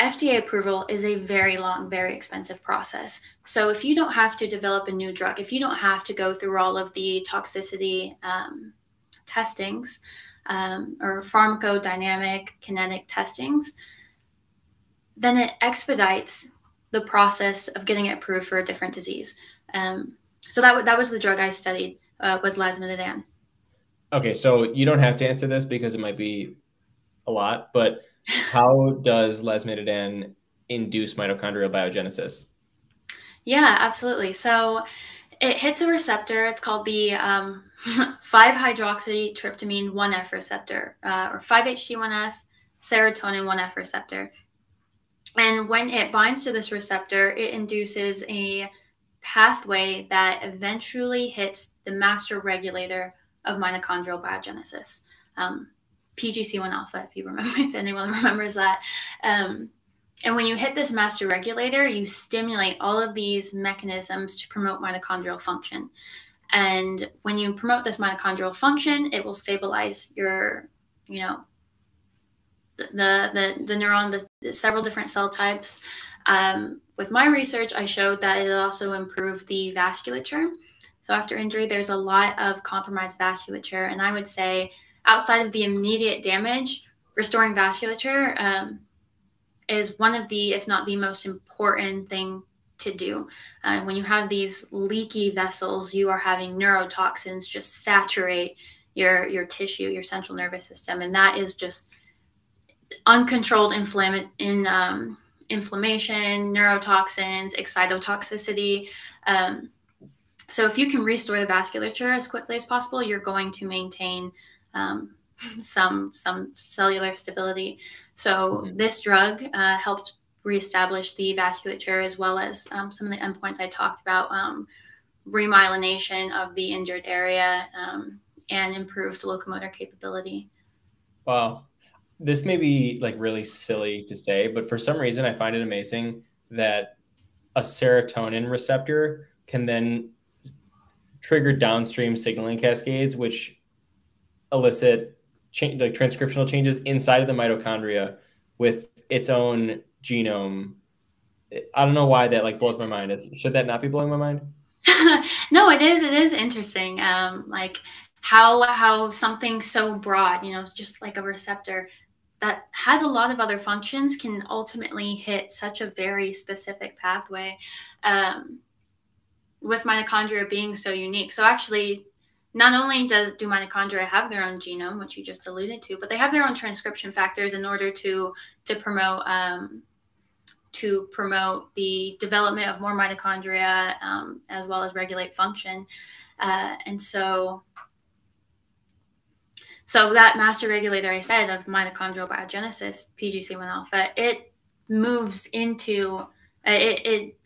FDA approval is a very long, very expensive process. So if you don't have to develop a new drug, if you don't have to go through all of the toxicity um, testings um, or pharmacodynamic kinetic testings, then it expedites the process of getting it approved for a different disease. Um, so that w- that was the drug I studied uh, was lasmiditan. Okay, so you don't have to answer this because it might be a lot, but how does lasmiditan induce mitochondrial biogenesis? Yeah, absolutely. So it hits a receptor. It's called the um, 5-hydroxytryptamine 1F receptor, uh, or 5-HT1F serotonin 1F receptor. And when it binds to this receptor, it induces a pathway that eventually hits the master regulator of mitochondrial biogenesis. Um, PGC1 alpha, if you remember, if anyone remembers that. Um, and when you hit this master regulator, you stimulate all of these mechanisms to promote mitochondrial function. And when you promote this mitochondrial function, it will stabilize your, you know, the the the neuron, the, the several different cell types. Um, with my research, I showed that it also improved the vasculature. So after injury, there's a lot of compromised vasculature, and I would say outside of the immediate damage, restoring vasculature um, is one of the, if not the most important thing to do. Uh, when you have these leaky vessels, you are having neurotoxins just saturate your your tissue, your central nervous system, and that is just uncontrolled inflammation in um, inflammation, neurotoxins, excitotoxicity. Um, so if you can restore the vasculature as quickly as possible, you're going to maintain um, some some cellular stability. So mm-hmm. this drug uh, helped reestablish the vasculature as well as um, some of the endpoints I talked about, um, remyelination of the injured area, um, and improved locomotor capability. Wow. This may be like really silly to say, but for some reason I find it amazing that a serotonin receptor can then trigger downstream signaling cascades, which elicit change, like transcriptional changes inside of the mitochondria with its own genome. I don't know why that like blows my mind. Is should that not be blowing my mind? no, it is. It is interesting. Um, like how how something so broad, you know, just like a receptor that has a lot of other functions can ultimately hit such a very specific pathway. Um, with mitochondria being so unique. So actually, not only does do mitochondria have their own genome, which you just alluded to, but they have their own transcription factors in order to to promote um, to promote the development of more mitochondria um, as well as regulate function. Uh, and so, so that master regulator I said of mitochondrial biogenesis, PGC1 alpha, it moves into uh, it, it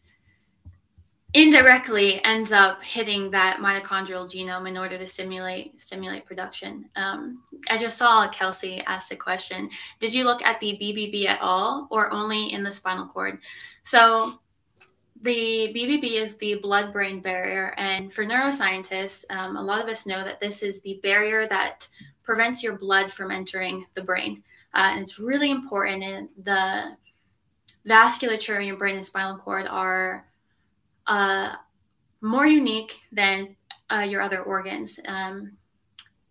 indirectly ends up hitting that mitochondrial genome in order to stimulate stimulate production. Um, I just saw Kelsey asked a question. Did you look at the BBB at all, or only in the spinal cord? So the BBB is the blood-brain barrier, and for neuroscientists, um, a lot of us know that this is the barrier that prevents your blood from entering the brain, uh, and it's really important. And the vasculature in your brain and spinal cord are uh, more unique than uh, your other organs. Um,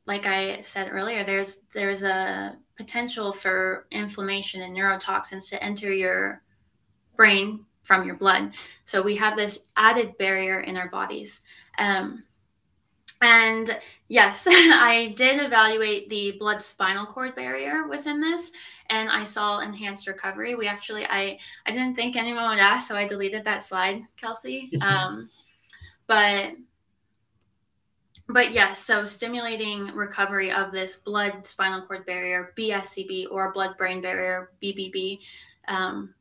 like I said earlier, there's there's a potential for inflammation and neurotoxins to enter your brain from your blood. So we have this added barrier in our bodies. Um, and yes, I did evaluate the blood spinal cord barrier within this, and I saw enhanced recovery. We actually, I, I didn't think anyone would ask, so I deleted that slide, Kelsey. Um, but, but yes, so stimulating recovery of this blood spinal cord barrier, BSCB, or blood brain barrier, BBB, um,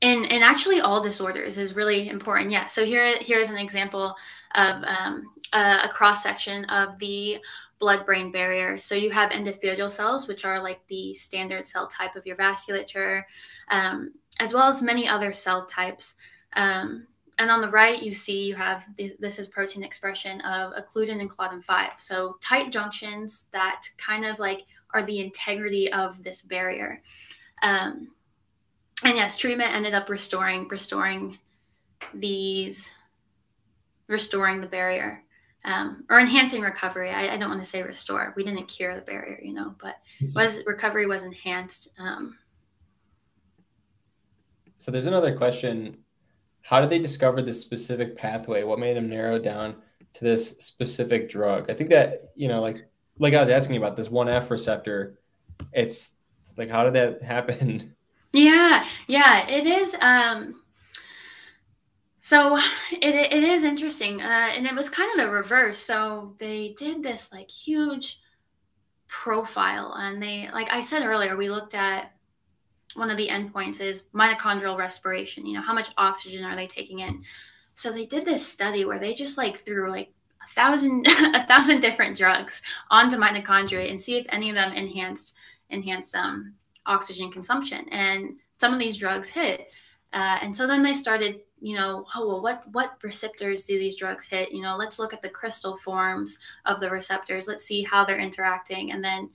and and actually all disorders is really important. Yeah. So here here's an example of um, a, a cross section of the blood brain barrier. So you have endothelial cells, which are like the standard cell type of your vasculature, um, as well as many other cell types. Um, and on the right, you see you have this, this is protein expression of occludin and claudin 5. So tight junctions that kind of like are the integrity of this barrier. Um, and yes, treatment ended up restoring restoring these restoring the barrier um, or enhancing recovery. I, I, don't want to say restore. We didn't cure the barrier, you know, but mm-hmm. was recovery was enhanced. Um, so there's another question: How did they discover this specific pathway? What made them narrow down to this specific drug? I think that you know, like like I was asking about this one F receptor. It's like, how did that happen? Yeah, yeah, it is. Um, so it, it is interesting. Uh, and it was kind of a reverse. So they did this like huge profile. And they, like I said earlier, we looked at one of the endpoints is mitochondrial respiration. You know, how much oxygen are they taking in? So they did this study where they just like threw like a thousand, a thousand different drugs onto mitochondria and see if any of them enhanced, enhanced um, oxygen consumption. And some of these drugs hit. Uh, and so then they started you know, oh well, what what receptors do these drugs hit? You know, let's look at the crystal forms of the receptors. Let's see how they're interacting, and then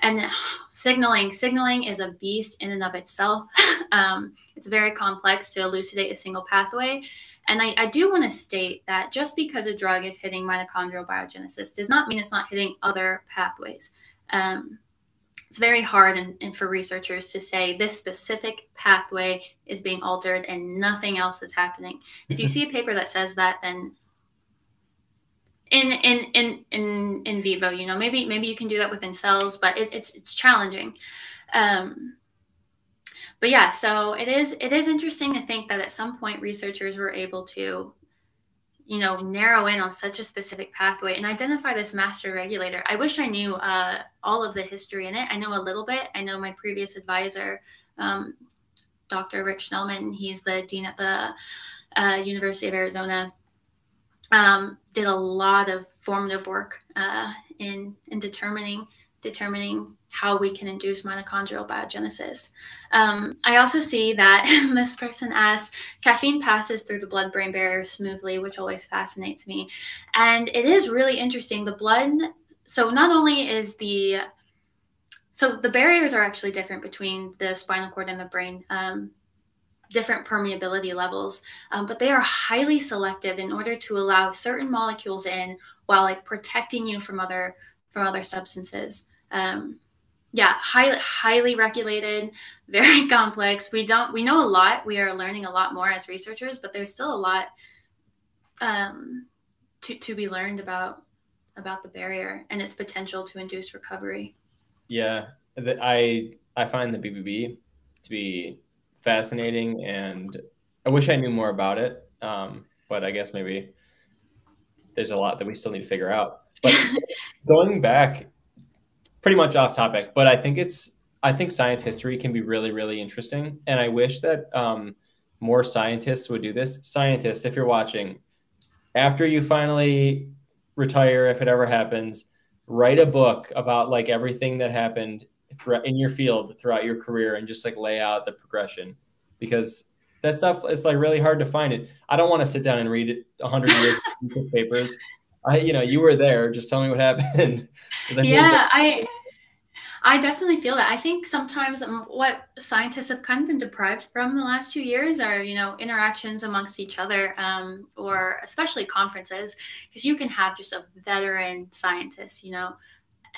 and signaling signaling is a beast in and of itself. um, it's very complex to elucidate a single pathway. And I, I do want to state that just because a drug is hitting mitochondrial biogenesis does not mean it's not hitting other pathways. Um, it's very hard and, and for researchers to say this specific pathway is being altered and nothing else is happening. If you see a paper that says that, then in in in in in vivo, you know, maybe maybe you can do that within cells, but it, it's it's challenging. Um, but yeah, so it is it is interesting to think that at some point researchers were able to you know, narrow in on such a specific pathway and identify this master regulator. I wish I knew uh, all of the history in it. I know a little bit. I know my previous advisor, um, Dr. Rick Schnellmann, he's the dean at the uh, University of Arizona, um, did a lot of formative work uh, in in determining determining how we can induce mitochondrial biogenesis. Um, I also see that this person asks, caffeine passes through the blood brain barrier smoothly, which always fascinates me. And it is really interesting. The blood, so not only is the, so the barriers are actually different between the spinal cord and the brain. Um, different permeability levels, um, but they are highly selective in order to allow certain molecules in while like protecting you from other from other substances. Um, yeah, highly highly regulated, very complex. We don't we know a lot. We are learning a lot more as researchers, but there's still a lot um, to to be learned about about the barrier and its potential to induce recovery. Yeah, I I find the BBB to be fascinating, and I wish I knew more about it. Um, but I guess maybe there's a lot that we still need to figure out. But going back pretty much off topic, but I think it's I think science history can be really really interesting, and I wish that um, more scientists would do this. Scientists, if you're watching, after you finally retire, if it ever happens, write a book about like everything that happened in your field throughout your career, and just like lay out the progression, because that stuff is like really hard to find it. I don't want to sit down and read it 100 years of papers. I, you know, you were there. Just tell me what happened. I yeah, I, I definitely feel that. I think sometimes um, what scientists have kind of been deprived from the last two years are, you know, interactions amongst each other, um, or especially conferences, because you can have just a veteran scientist, you know,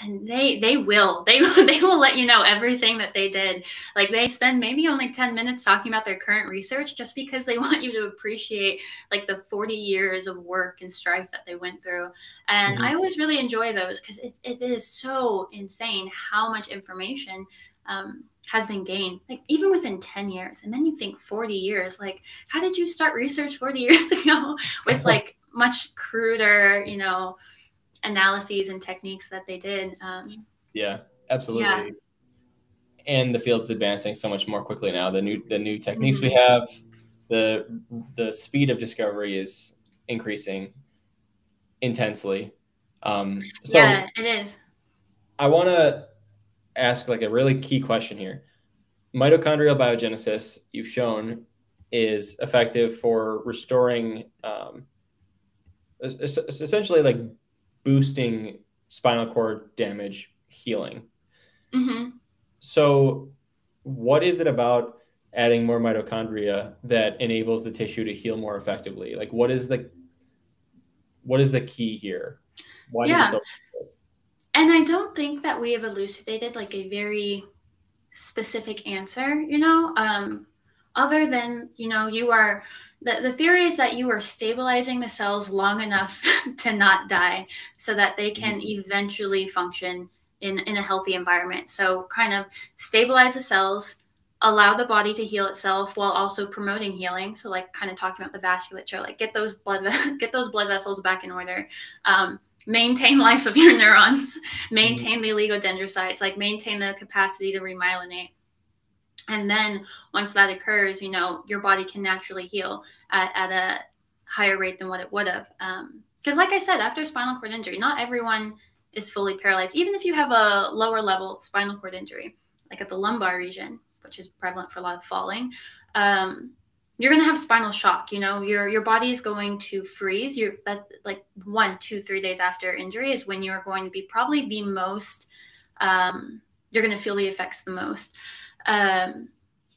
and they they will they they will let you know everything that they did. Like they spend maybe only 10 minutes talking about their current research just because they want you to appreciate like the 40 years of work and strife that they went through. And mm-hmm. i always really enjoy those because it, it is so insane how much information um, has been gained like even within 10 years. And then you think 40 years like how did you start research 40 years ago with like much cruder you know analyses and techniques that they did. Um, yeah, absolutely. Yeah. And the field's advancing so much more quickly now. The new the new techniques mm-hmm. we have, the the speed of discovery is increasing intensely. Um, so yeah, it is. I want to ask like a really key question here. Mitochondrial biogenesis, you've shown, is effective for restoring um, essentially like boosting spinal cord damage healing. Mm-hmm. So, what is it about adding more mitochondria that enables the tissue to heal more effectively? Like, what is the what is the key here? Why yeah. and I don't think that we have elucidated like a very specific answer, you know, um, other than, you know, you are the, the theory is that you are stabilizing the cells long enough to not die so that they can mm-hmm. eventually function in, in a healthy environment. So, kind of stabilize the cells, allow the body to heal itself while also promoting healing. So, like, kind of talking about the vasculature, like get those blood get those blood vessels back in order. Um, maintain life of your neurons, maintain the oligodendrocytes, like maintain the capacity to remyelinate and then once that occurs you know your body can naturally heal at, at a higher rate than what it would have. Because um, like i said after spinal cord injury not everyone is fully paralyzed. Even if you have a lower level spinal cord injury like at the lumbar region which is prevalent for a lot of falling um, you're going to have spinal shock you know? Your your body is going to freeze. You're that like one two three days after injury is when you're going to be probably the most um, you're going to feel the effects the most um,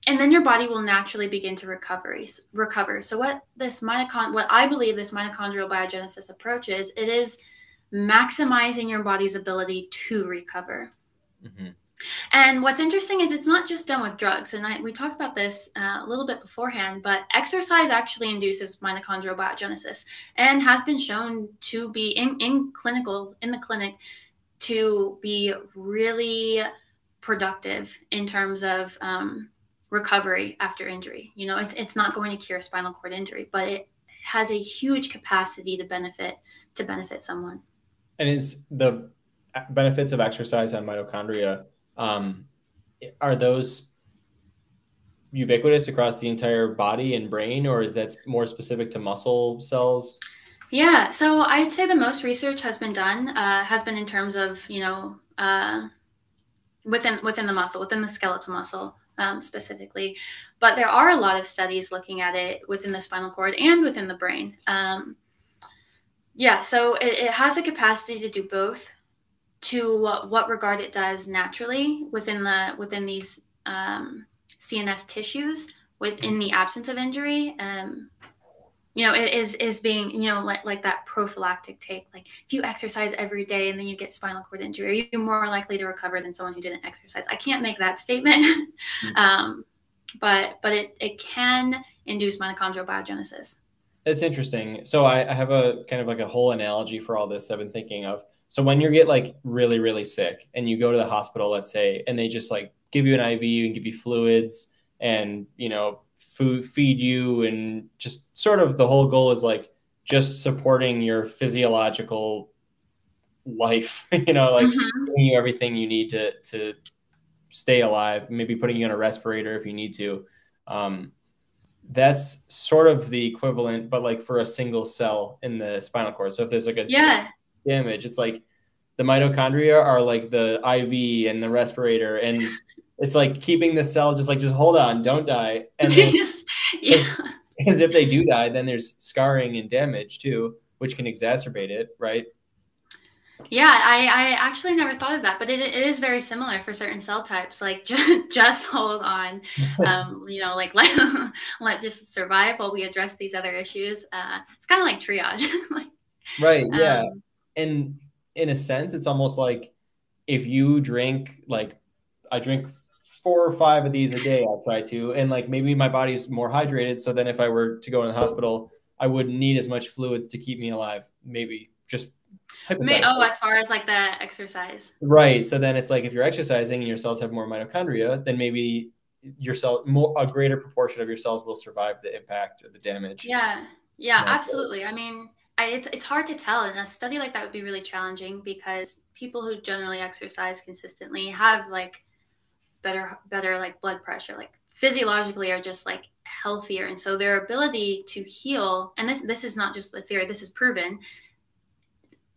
and then your body will naturally begin to recover. Recover. So what this mitochond, what I believe this mitochondrial biogenesis approach is, it is maximizing your body's ability to recover. Mm-hmm. And what's interesting is it's not just done with drugs. And I, we talked about this uh, a little bit beforehand, but exercise actually induces mitochondrial biogenesis and has been shown to be in, in clinical, in the clinic, to be really productive in terms of um, recovery after injury. You know, it's, it's not going to cure spinal cord injury, but it has a huge capacity to benefit to benefit someone. And is the benefits of exercise on mitochondria um, are those ubiquitous across the entire body and brain, or is that more specific to muscle cells? Yeah, so I'd say the most research has been done uh, has been in terms of you know uh, within within the muscle, within the skeletal muscle um, specifically, but there are a lot of studies looking at it within the spinal cord and within the brain. Um, yeah, so it, it has the capacity to do both to what, what regard it does naturally within the within these um, CNS tissues within the absence of injury. Um, you know, it is is being you know like like that prophylactic take. Like if you exercise every day and then you get spinal cord injury, are you're more likely to recover than someone who didn't exercise. I can't make that statement, mm-hmm. um, but but it it can induce mitochondrial biogenesis. It's interesting. So I, I have a kind of like a whole analogy for all this I've been thinking of. So when you get like really, really sick and you go to the hospital, let's say, and they just like give you an IV and give you fluids and, you know, food, feed you and just sort of the whole goal is like just supporting your physiological life, you know, like mm-hmm. giving you everything you need to, to stay alive, maybe putting you on a respirator if you need to. Um, that's sort of the equivalent, but like for a single cell in the spinal cord. So if there's like a yeah damage. It's like the mitochondria are like the IV and the respirator, and it's like keeping the cell just like just hold on, don't die. And then, yeah. because if they do die, then there's scarring and damage too, which can exacerbate it, right? Yeah, I, I actually never thought of that, but it, it is very similar for certain cell types. Like just, just hold on, um, you know, like let, let just survive while we address these other issues. Uh, it's kind of like triage. like, right. Yeah. Um, and in a sense, it's almost like if you drink like I drink four or five of these a day, I'll try to, and like maybe my body's more hydrated. So then if I were to go in the hospital, I wouldn't need as much fluids to keep me alive. Maybe just May, oh, as far as like the exercise. Right. So then it's like if you're exercising and your cells have more mitochondria, then maybe your cell more a greater proportion of your cells will survive the impact or the damage. Yeah. Yeah, absolutely. I mean, I, it's it's hard to tell, and a study like that would be really challenging because people who generally exercise consistently have like better better like blood pressure, like physiologically are just like healthier, and so their ability to heal. And this this is not just a theory; this is proven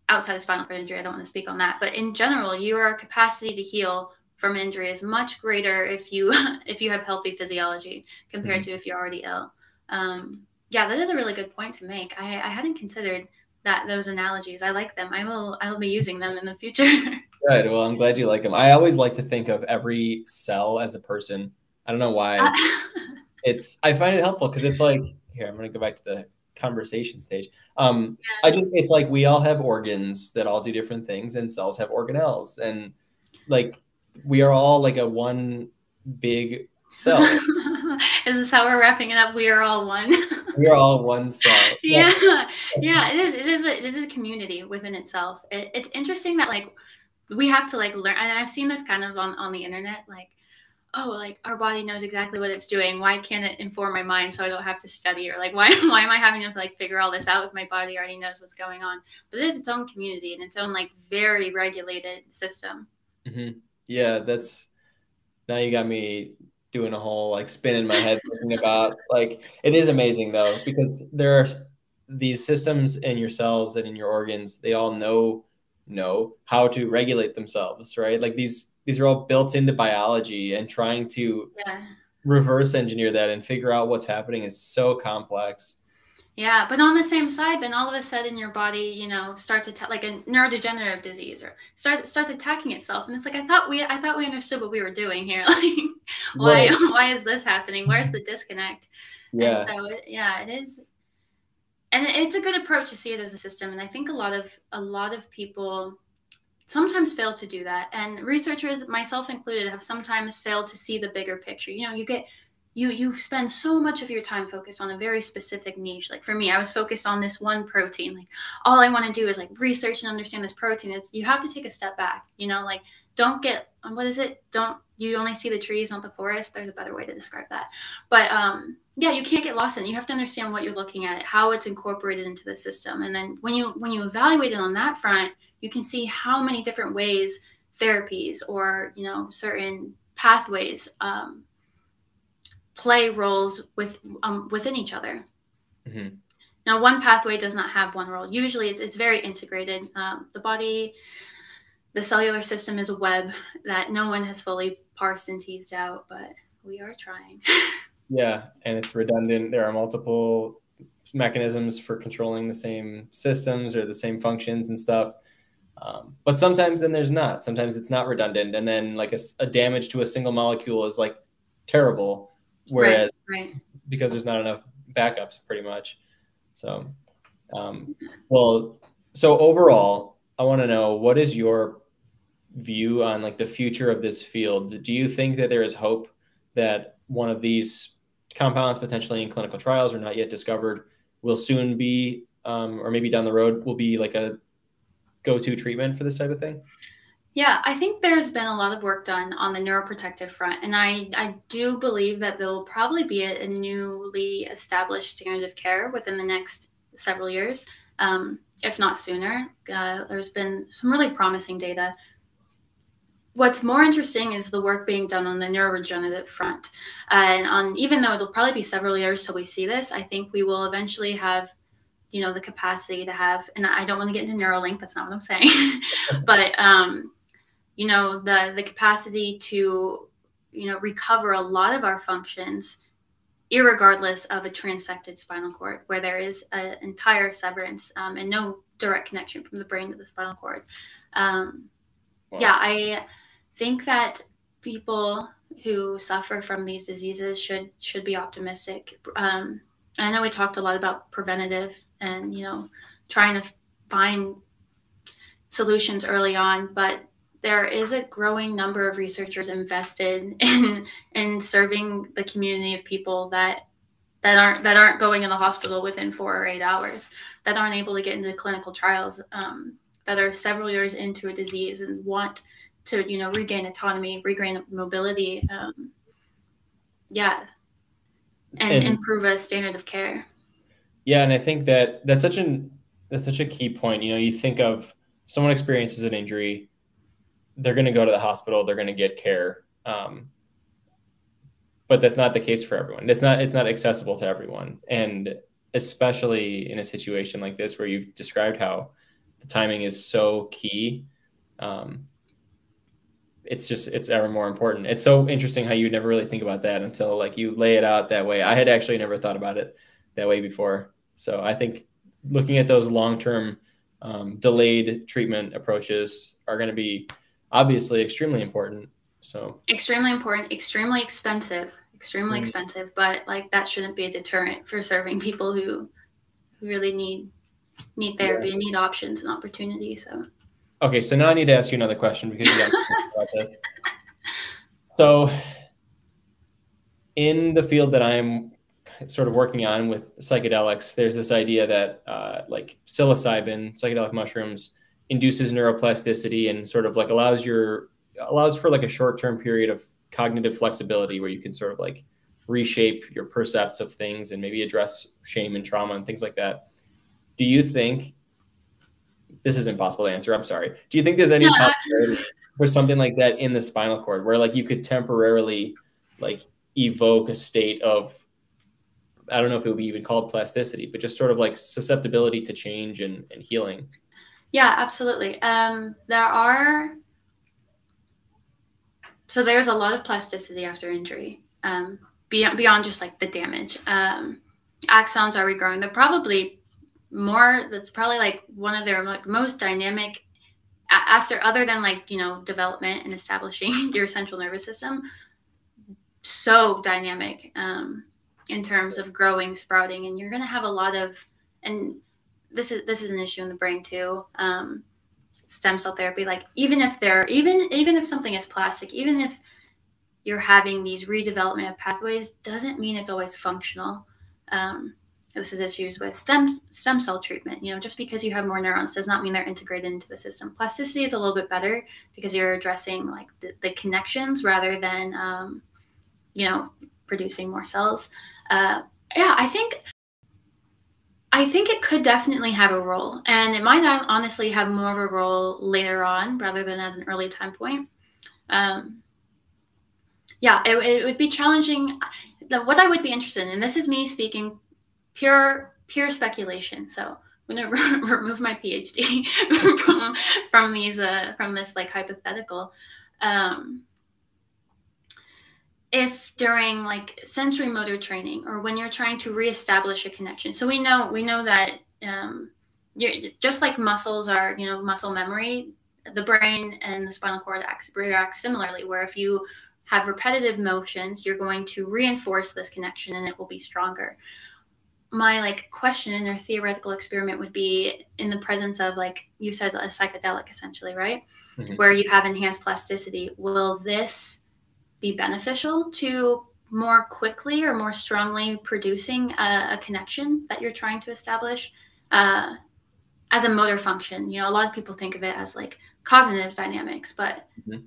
outside of spinal cord injury. I don't want to speak on that, but in general, your capacity to heal from an injury is much greater if you if you have healthy physiology compared mm-hmm. to if you're already ill. Um, yeah, that is a really good point to make. I, I hadn't considered that those analogies. I like them. I will I will be using them in the future. Good. Well, I'm glad you like them. I always like to think of every cell as a person. I don't know why. Uh, it's I find it helpful because it's like here. I'm going to go back to the conversation stage. Um. I just it's like we all have organs that all do different things, and cells have organelles, and like we are all like a one big cell. is this how we're wrapping it up? We are all one. We're all one cell. Yeah. yeah, yeah. It is. It is. A, it is a community within itself. It, it's interesting that like we have to like learn, and I've seen this kind of on on the internet, like. Oh, like our body knows exactly what it's doing. Why can't it inform my mind so I don't have to study? Or like, why why am I having to like figure all this out if my body already knows what's going on? But it is its own community and its own like very regulated system. Mm-hmm. Yeah, that's now you got me doing a whole like spin in my head thinking about like it is amazing though because there are these systems in your cells and in your organs they all know know how to regulate themselves right like these these are all built into biology and trying to yeah. reverse engineer that and figure out what's happening is so complex yeah, but on the same side, then all of a sudden your body, you know, starts to like a neurodegenerative disease or starts starts attacking itself, and it's like I thought we I thought we understood what we were doing here. Like, why right. why is this happening? Where's the disconnect? Yeah. And so it, yeah, it is, and it's a good approach to see it as a system. And I think a lot of a lot of people sometimes fail to do that. And researchers, myself included, have sometimes failed to see the bigger picture. You know, you get you you spend so much of your time focused on a very specific niche like for me i was focused on this one protein like all i want to do is like research and understand this protein it's you have to take a step back you know like don't get what is it don't you only see the trees not the forest there's a better way to describe that but um yeah you can't get lost in it you have to understand what you're looking at it how it's incorporated into the system and then when you when you evaluate it on that front you can see how many different ways therapies or you know certain pathways um, play roles with um, within each other. Mm-hmm. Now, one pathway does not have one role. Usually, it's it's very integrated. Um, the body, the cellular system is a web that no one has fully parsed and teased out, but we are trying. yeah, and it's redundant. There are multiple mechanisms for controlling the same systems or the same functions and stuff. Um, but sometimes then there's not. Sometimes it's not redundant, and then like a, a damage to a single molecule is like terrible whereas right, right. because there's not enough backups pretty much so um, well so overall i want to know what is your view on like the future of this field do you think that there is hope that one of these compounds potentially in clinical trials or not yet discovered will soon be um, or maybe down the road will be like a go-to treatment for this type of thing yeah, I think there's been a lot of work done on the neuroprotective front, and I, I do believe that there will probably be a, a newly established standard of care within the next several years, um, if not sooner. Uh, there's been some really promising data. What's more interesting is the work being done on the neuroregenerative front, and on even though it'll probably be several years till we see this, I think we will eventually have you know the capacity to have and i don't want to get into neuralink that's not what i'm saying but um, you know the the capacity to you know recover a lot of our functions irregardless of a transected spinal cord where there is an entire severance um, and no direct connection from the brain to the spinal cord um, wow. yeah i think that people who suffer from these diseases should should be optimistic. Um, i know we talked a lot about preventative and you know trying to find solutions early on but there is a growing number of researchers invested in in serving the community of people that that aren't that aren't going in the hospital within four or eight hours, that aren't able to get into clinical trials, um, that are several years into a disease and want to you know regain autonomy, regain mobility, um, yeah, and, and improve a standard of care. Yeah, and I think that that's such an that's such a key point. You know, you think of someone experiences an injury they're going to go to the hospital they're going to get care um, but that's not the case for everyone it's not it's not accessible to everyone and especially in a situation like this where you've described how the timing is so key um, it's just it's ever more important it's so interesting how you never really think about that until like you lay it out that way i had actually never thought about it that way before so i think looking at those long-term um, delayed treatment approaches are going to be obviously extremely important. So extremely important, extremely expensive, extremely mm-hmm. expensive, but like that shouldn't be a deterrent for serving people who, who really need need therapy yeah. and need options and opportunities. So okay, so now I need to ask you another question because you got about this. So in the field that I'm sort of working on with psychedelics, there's this idea that uh, like psilocybin, psychedelic mushrooms, induces neuroplasticity and sort of like allows your allows for like a short term period of cognitive flexibility where you can sort of like reshape your percepts of things and maybe address shame and trauma and things like that. Do you think this is impossible to answer? I'm sorry. Do you think there's any yeah. possibility for something like that in the spinal cord where like you could temporarily like evoke a state of I don't know if it would be even called plasticity, but just sort of like susceptibility to change and, and healing? Yeah, absolutely. Um, there are so there's a lot of plasticity after injury um, beyond beyond just like the damage. Um, axons are regrowing. They're probably more. That's probably like one of their most dynamic after other than like you know development and establishing your central nervous system. So dynamic um, in terms of growing, sprouting, and you're going to have a lot of and this is this is an issue in the brain too. Um, stem cell therapy like even if they're even even if something is plastic even if you're having these redevelopment of pathways doesn't mean it's always functional um, this is issues with stem stem cell treatment you know just because you have more neurons does not mean they're integrated into the system plasticity is a little bit better because you're addressing like the, the connections rather than um, you know producing more cells uh, yeah i think I think it could definitely have a role, and it might honestly have more of a role later on rather than at an early time point. Um, yeah, it, it, would be challenging. What I would be interested in, and this is me speaking pure pure speculation. So I'm gonna re- remove my PhD from from these uh, from this like hypothetical. Um, if during like sensory motor training or when you're trying to reestablish a connection so we know we know that um, just like muscles are you know muscle memory the brain and the spinal cord acts, react similarly where if you have repetitive motions you're going to reinforce this connection and it will be stronger my like question in a theoretical experiment would be in the presence of like you said a psychedelic essentially right mm-hmm. where you have enhanced plasticity will this be beneficial to more quickly or more strongly producing a, a connection that you're trying to establish uh, as a motor function. You know, a lot of people think of it as like cognitive dynamics, but mm-hmm.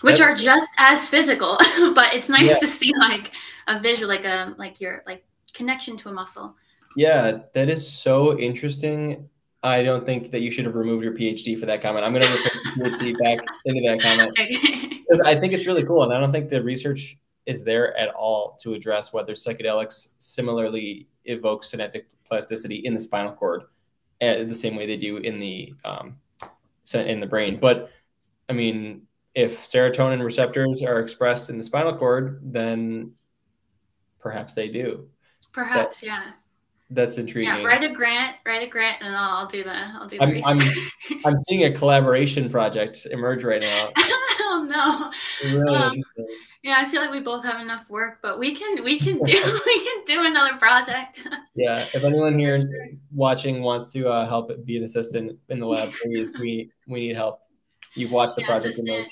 which That's, are just as physical. but it's nice yeah. to see like a visual, like a like your like connection to a muscle. Yeah, that is so interesting. I don't think that you should have removed your PhD for that comment. I'm going to put PhD back into that comment because I think it's really cool, and I don't think the research is there at all to address whether psychedelics similarly evoke synaptic plasticity in the spinal cord, uh, the same way they do in the um, in the brain. But I mean, if serotonin receptors are expressed in the spinal cord, then perhaps they do. Perhaps, but, yeah. That's intriguing. Yeah, write a grant, write a grant, and I'll, I'll do the I'll do the I'm, I'm, I'm seeing a collaboration project emerge right now. oh no! Really um, interesting. Yeah, I feel like we both have enough work, but we can we can do we can do another project. yeah, if anyone here watching wants to uh, help be an assistant in the lab, please we we need help. You've watched the yeah, project emerge.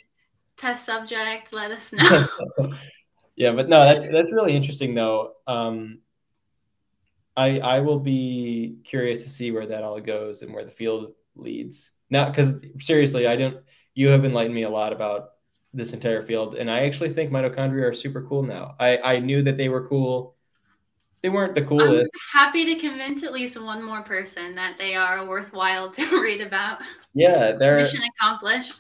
Test subject, let us know. yeah, but no, that's that's really interesting though. Um, I I will be curious to see where that all goes and where the field leads. Now, because seriously, I don't. You have enlightened me a lot about this entire field, and I actually think mitochondria are super cool now. I I knew that they were cool. They weren't the coolest. I'm happy to convince at least one more person that they are worthwhile to read about. Yeah, they're mission accomplished.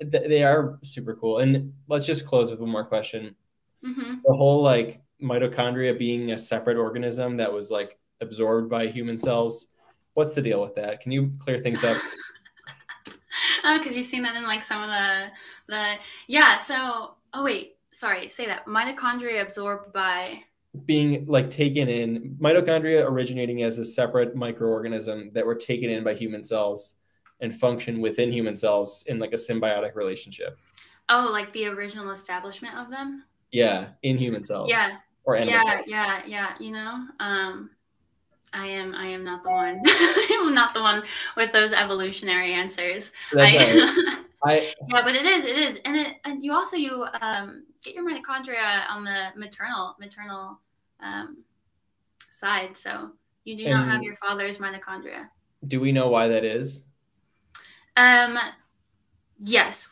They are super cool. And let's just close with one more question. Mm-hmm. The whole like mitochondria being a separate organism that was like absorbed by human cells. What's the deal with that? Can you clear things up? Because uh, you've seen that in like some of the the yeah. So oh wait, sorry, say that mitochondria absorbed by being like taken in mitochondria originating as a separate microorganism that were taken in by human cells and function within human cells in like a symbiotic relationship. Oh, like the original establishment of them? Yeah, in human cells. Yeah. Or yeah, cells. yeah, yeah. You know, um, I am I am not the one. I am not the one with those evolutionary answers. That's I, I, yeah, but it is it is, and it and you also you um, get your mitochondria on the maternal maternal um, side, so you do not have your father's mitochondria. Do we know why that is? Um, yes,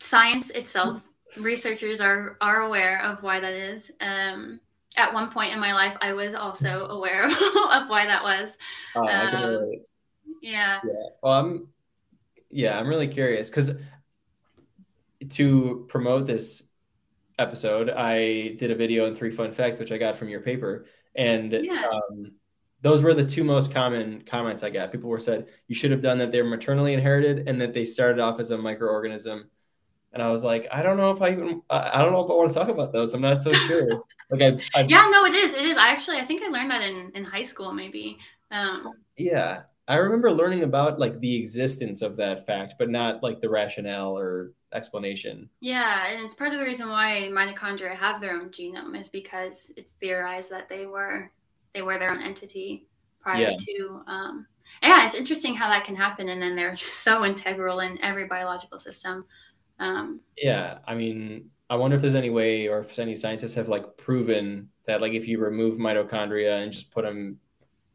science itself, researchers are are aware of why that is. Um, at one point in my life, I was also aware of, of why that was. Oh, um, I can. Yeah. Yeah. Well, I'm. Yeah, I'm really curious because to promote this episode, I did a video on three fun facts, which I got from your paper, and yeah. um, those were the two most common comments I got. People were said you should have done that. They're maternally inherited, and that they started off as a microorganism. And I was like, I don't know if I even, I don't know if I want to talk about those. I'm not so sure. Like I, I, yeah, no, it is. It is. I actually, I think I learned that in in high school, maybe. Um, yeah, I remember learning about like the existence of that fact, but not like the rationale or explanation. Yeah, and it's part of the reason why mitochondria have their own genome is because it's theorized that they were they were their own entity prior yeah. to um, yeah, it's interesting how that can happen, and then they're just so integral in every biological system. Um, yeah, I mean, I wonder if there's any way, or if any scientists have like proven that, like, if you remove mitochondria and just put them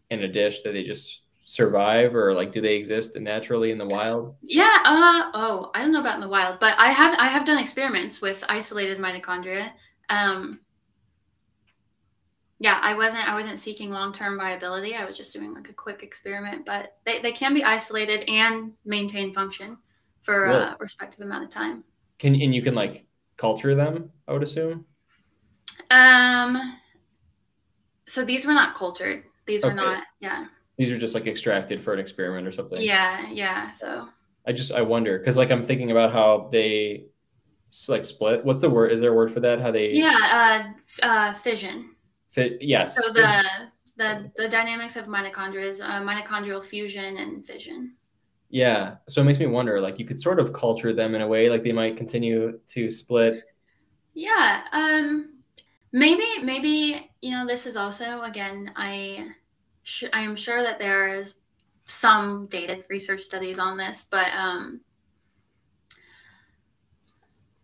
in a dish, that they just survive, or like, do they exist naturally in the wild? Yeah. Uh. Oh, I don't know about in the wild, but I have I have done experiments with isolated mitochondria. Um, yeah, I wasn't I wasn't seeking long term viability. I was just doing like a quick experiment, but they, they can be isolated and maintain function for a respective amount of time. Can and you can like culture them, I would assume? Um so these were not cultured. These were not yeah. These are just like extracted for an experiment or something. Yeah, yeah. So I just I wonder because like I'm thinking about how they like split. What's the word? Is there a word for that? How they? Yeah, uh, uh, fission. Fit, yes. So the the the dynamics of mitochondria is uh, mitochondrial fusion and fission. Yeah, so it makes me wonder. Like you could sort of culture them in a way, like they might continue to split. Yeah. Um. Maybe. Maybe you know this is also again. I. Sh- I am sure that there is some data research studies on this, but um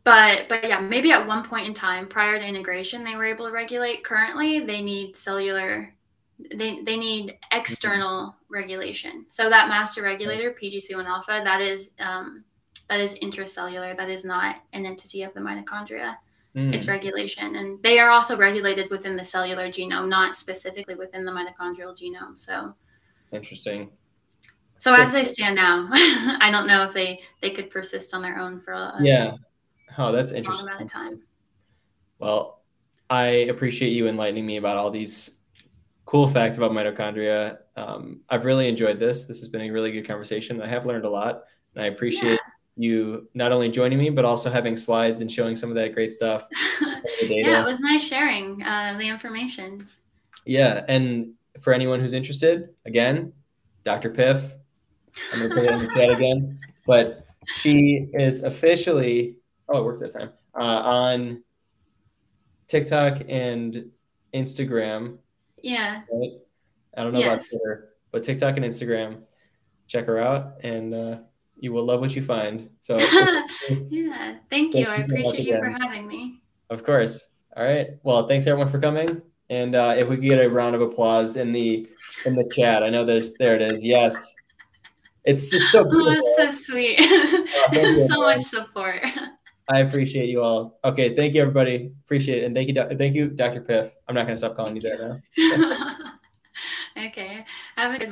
but but yeah maybe at one point in time prior to integration they were able to regulate currently they need cellular they, they need external mm-hmm. regulation so that master regulator pgc1 alpha that is um, that is intracellular that is not an entity of the mitochondria mm. it's regulation and they are also regulated within the cellular genome not specifically within the mitochondrial genome so interesting so, so as they stand now i don't know if they they could persist on their own for a, yeah Oh, that's interesting. Long amount of time. Well, I appreciate you enlightening me about all these cool facts about mitochondria. Um, I've really enjoyed this. This has been a really good conversation. I have learned a lot, and I appreciate yeah. you not only joining me but also having slides and showing some of that great stuff. yeah, it was nice sharing uh, the information. Yeah, and for anyone who's interested, again, Dr. Piff. I'm gonna put it in the chat again, but she is officially oh, it worked that time uh, on TikTok and Instagram. Yeah. Right? I don't know yes. about Twitter, but TikTok and Instagram. Check her out, and uh, you will love what you find. So, yeah, thank you. I appreciate you for having me. Of course. All right. Well, thanks everyone for coming. And uh, if we could get a round of applause in the in the chat, I know there's there it is. Yes, it's just so beautiful. Oh, that's so sweet. Oh, so much support. I appreciate you all. Okay, thank you everybody. Appreciate it, and thank you, thank you, Dr. Piff. I'm not gonna stop calling you that now. okay, have a good.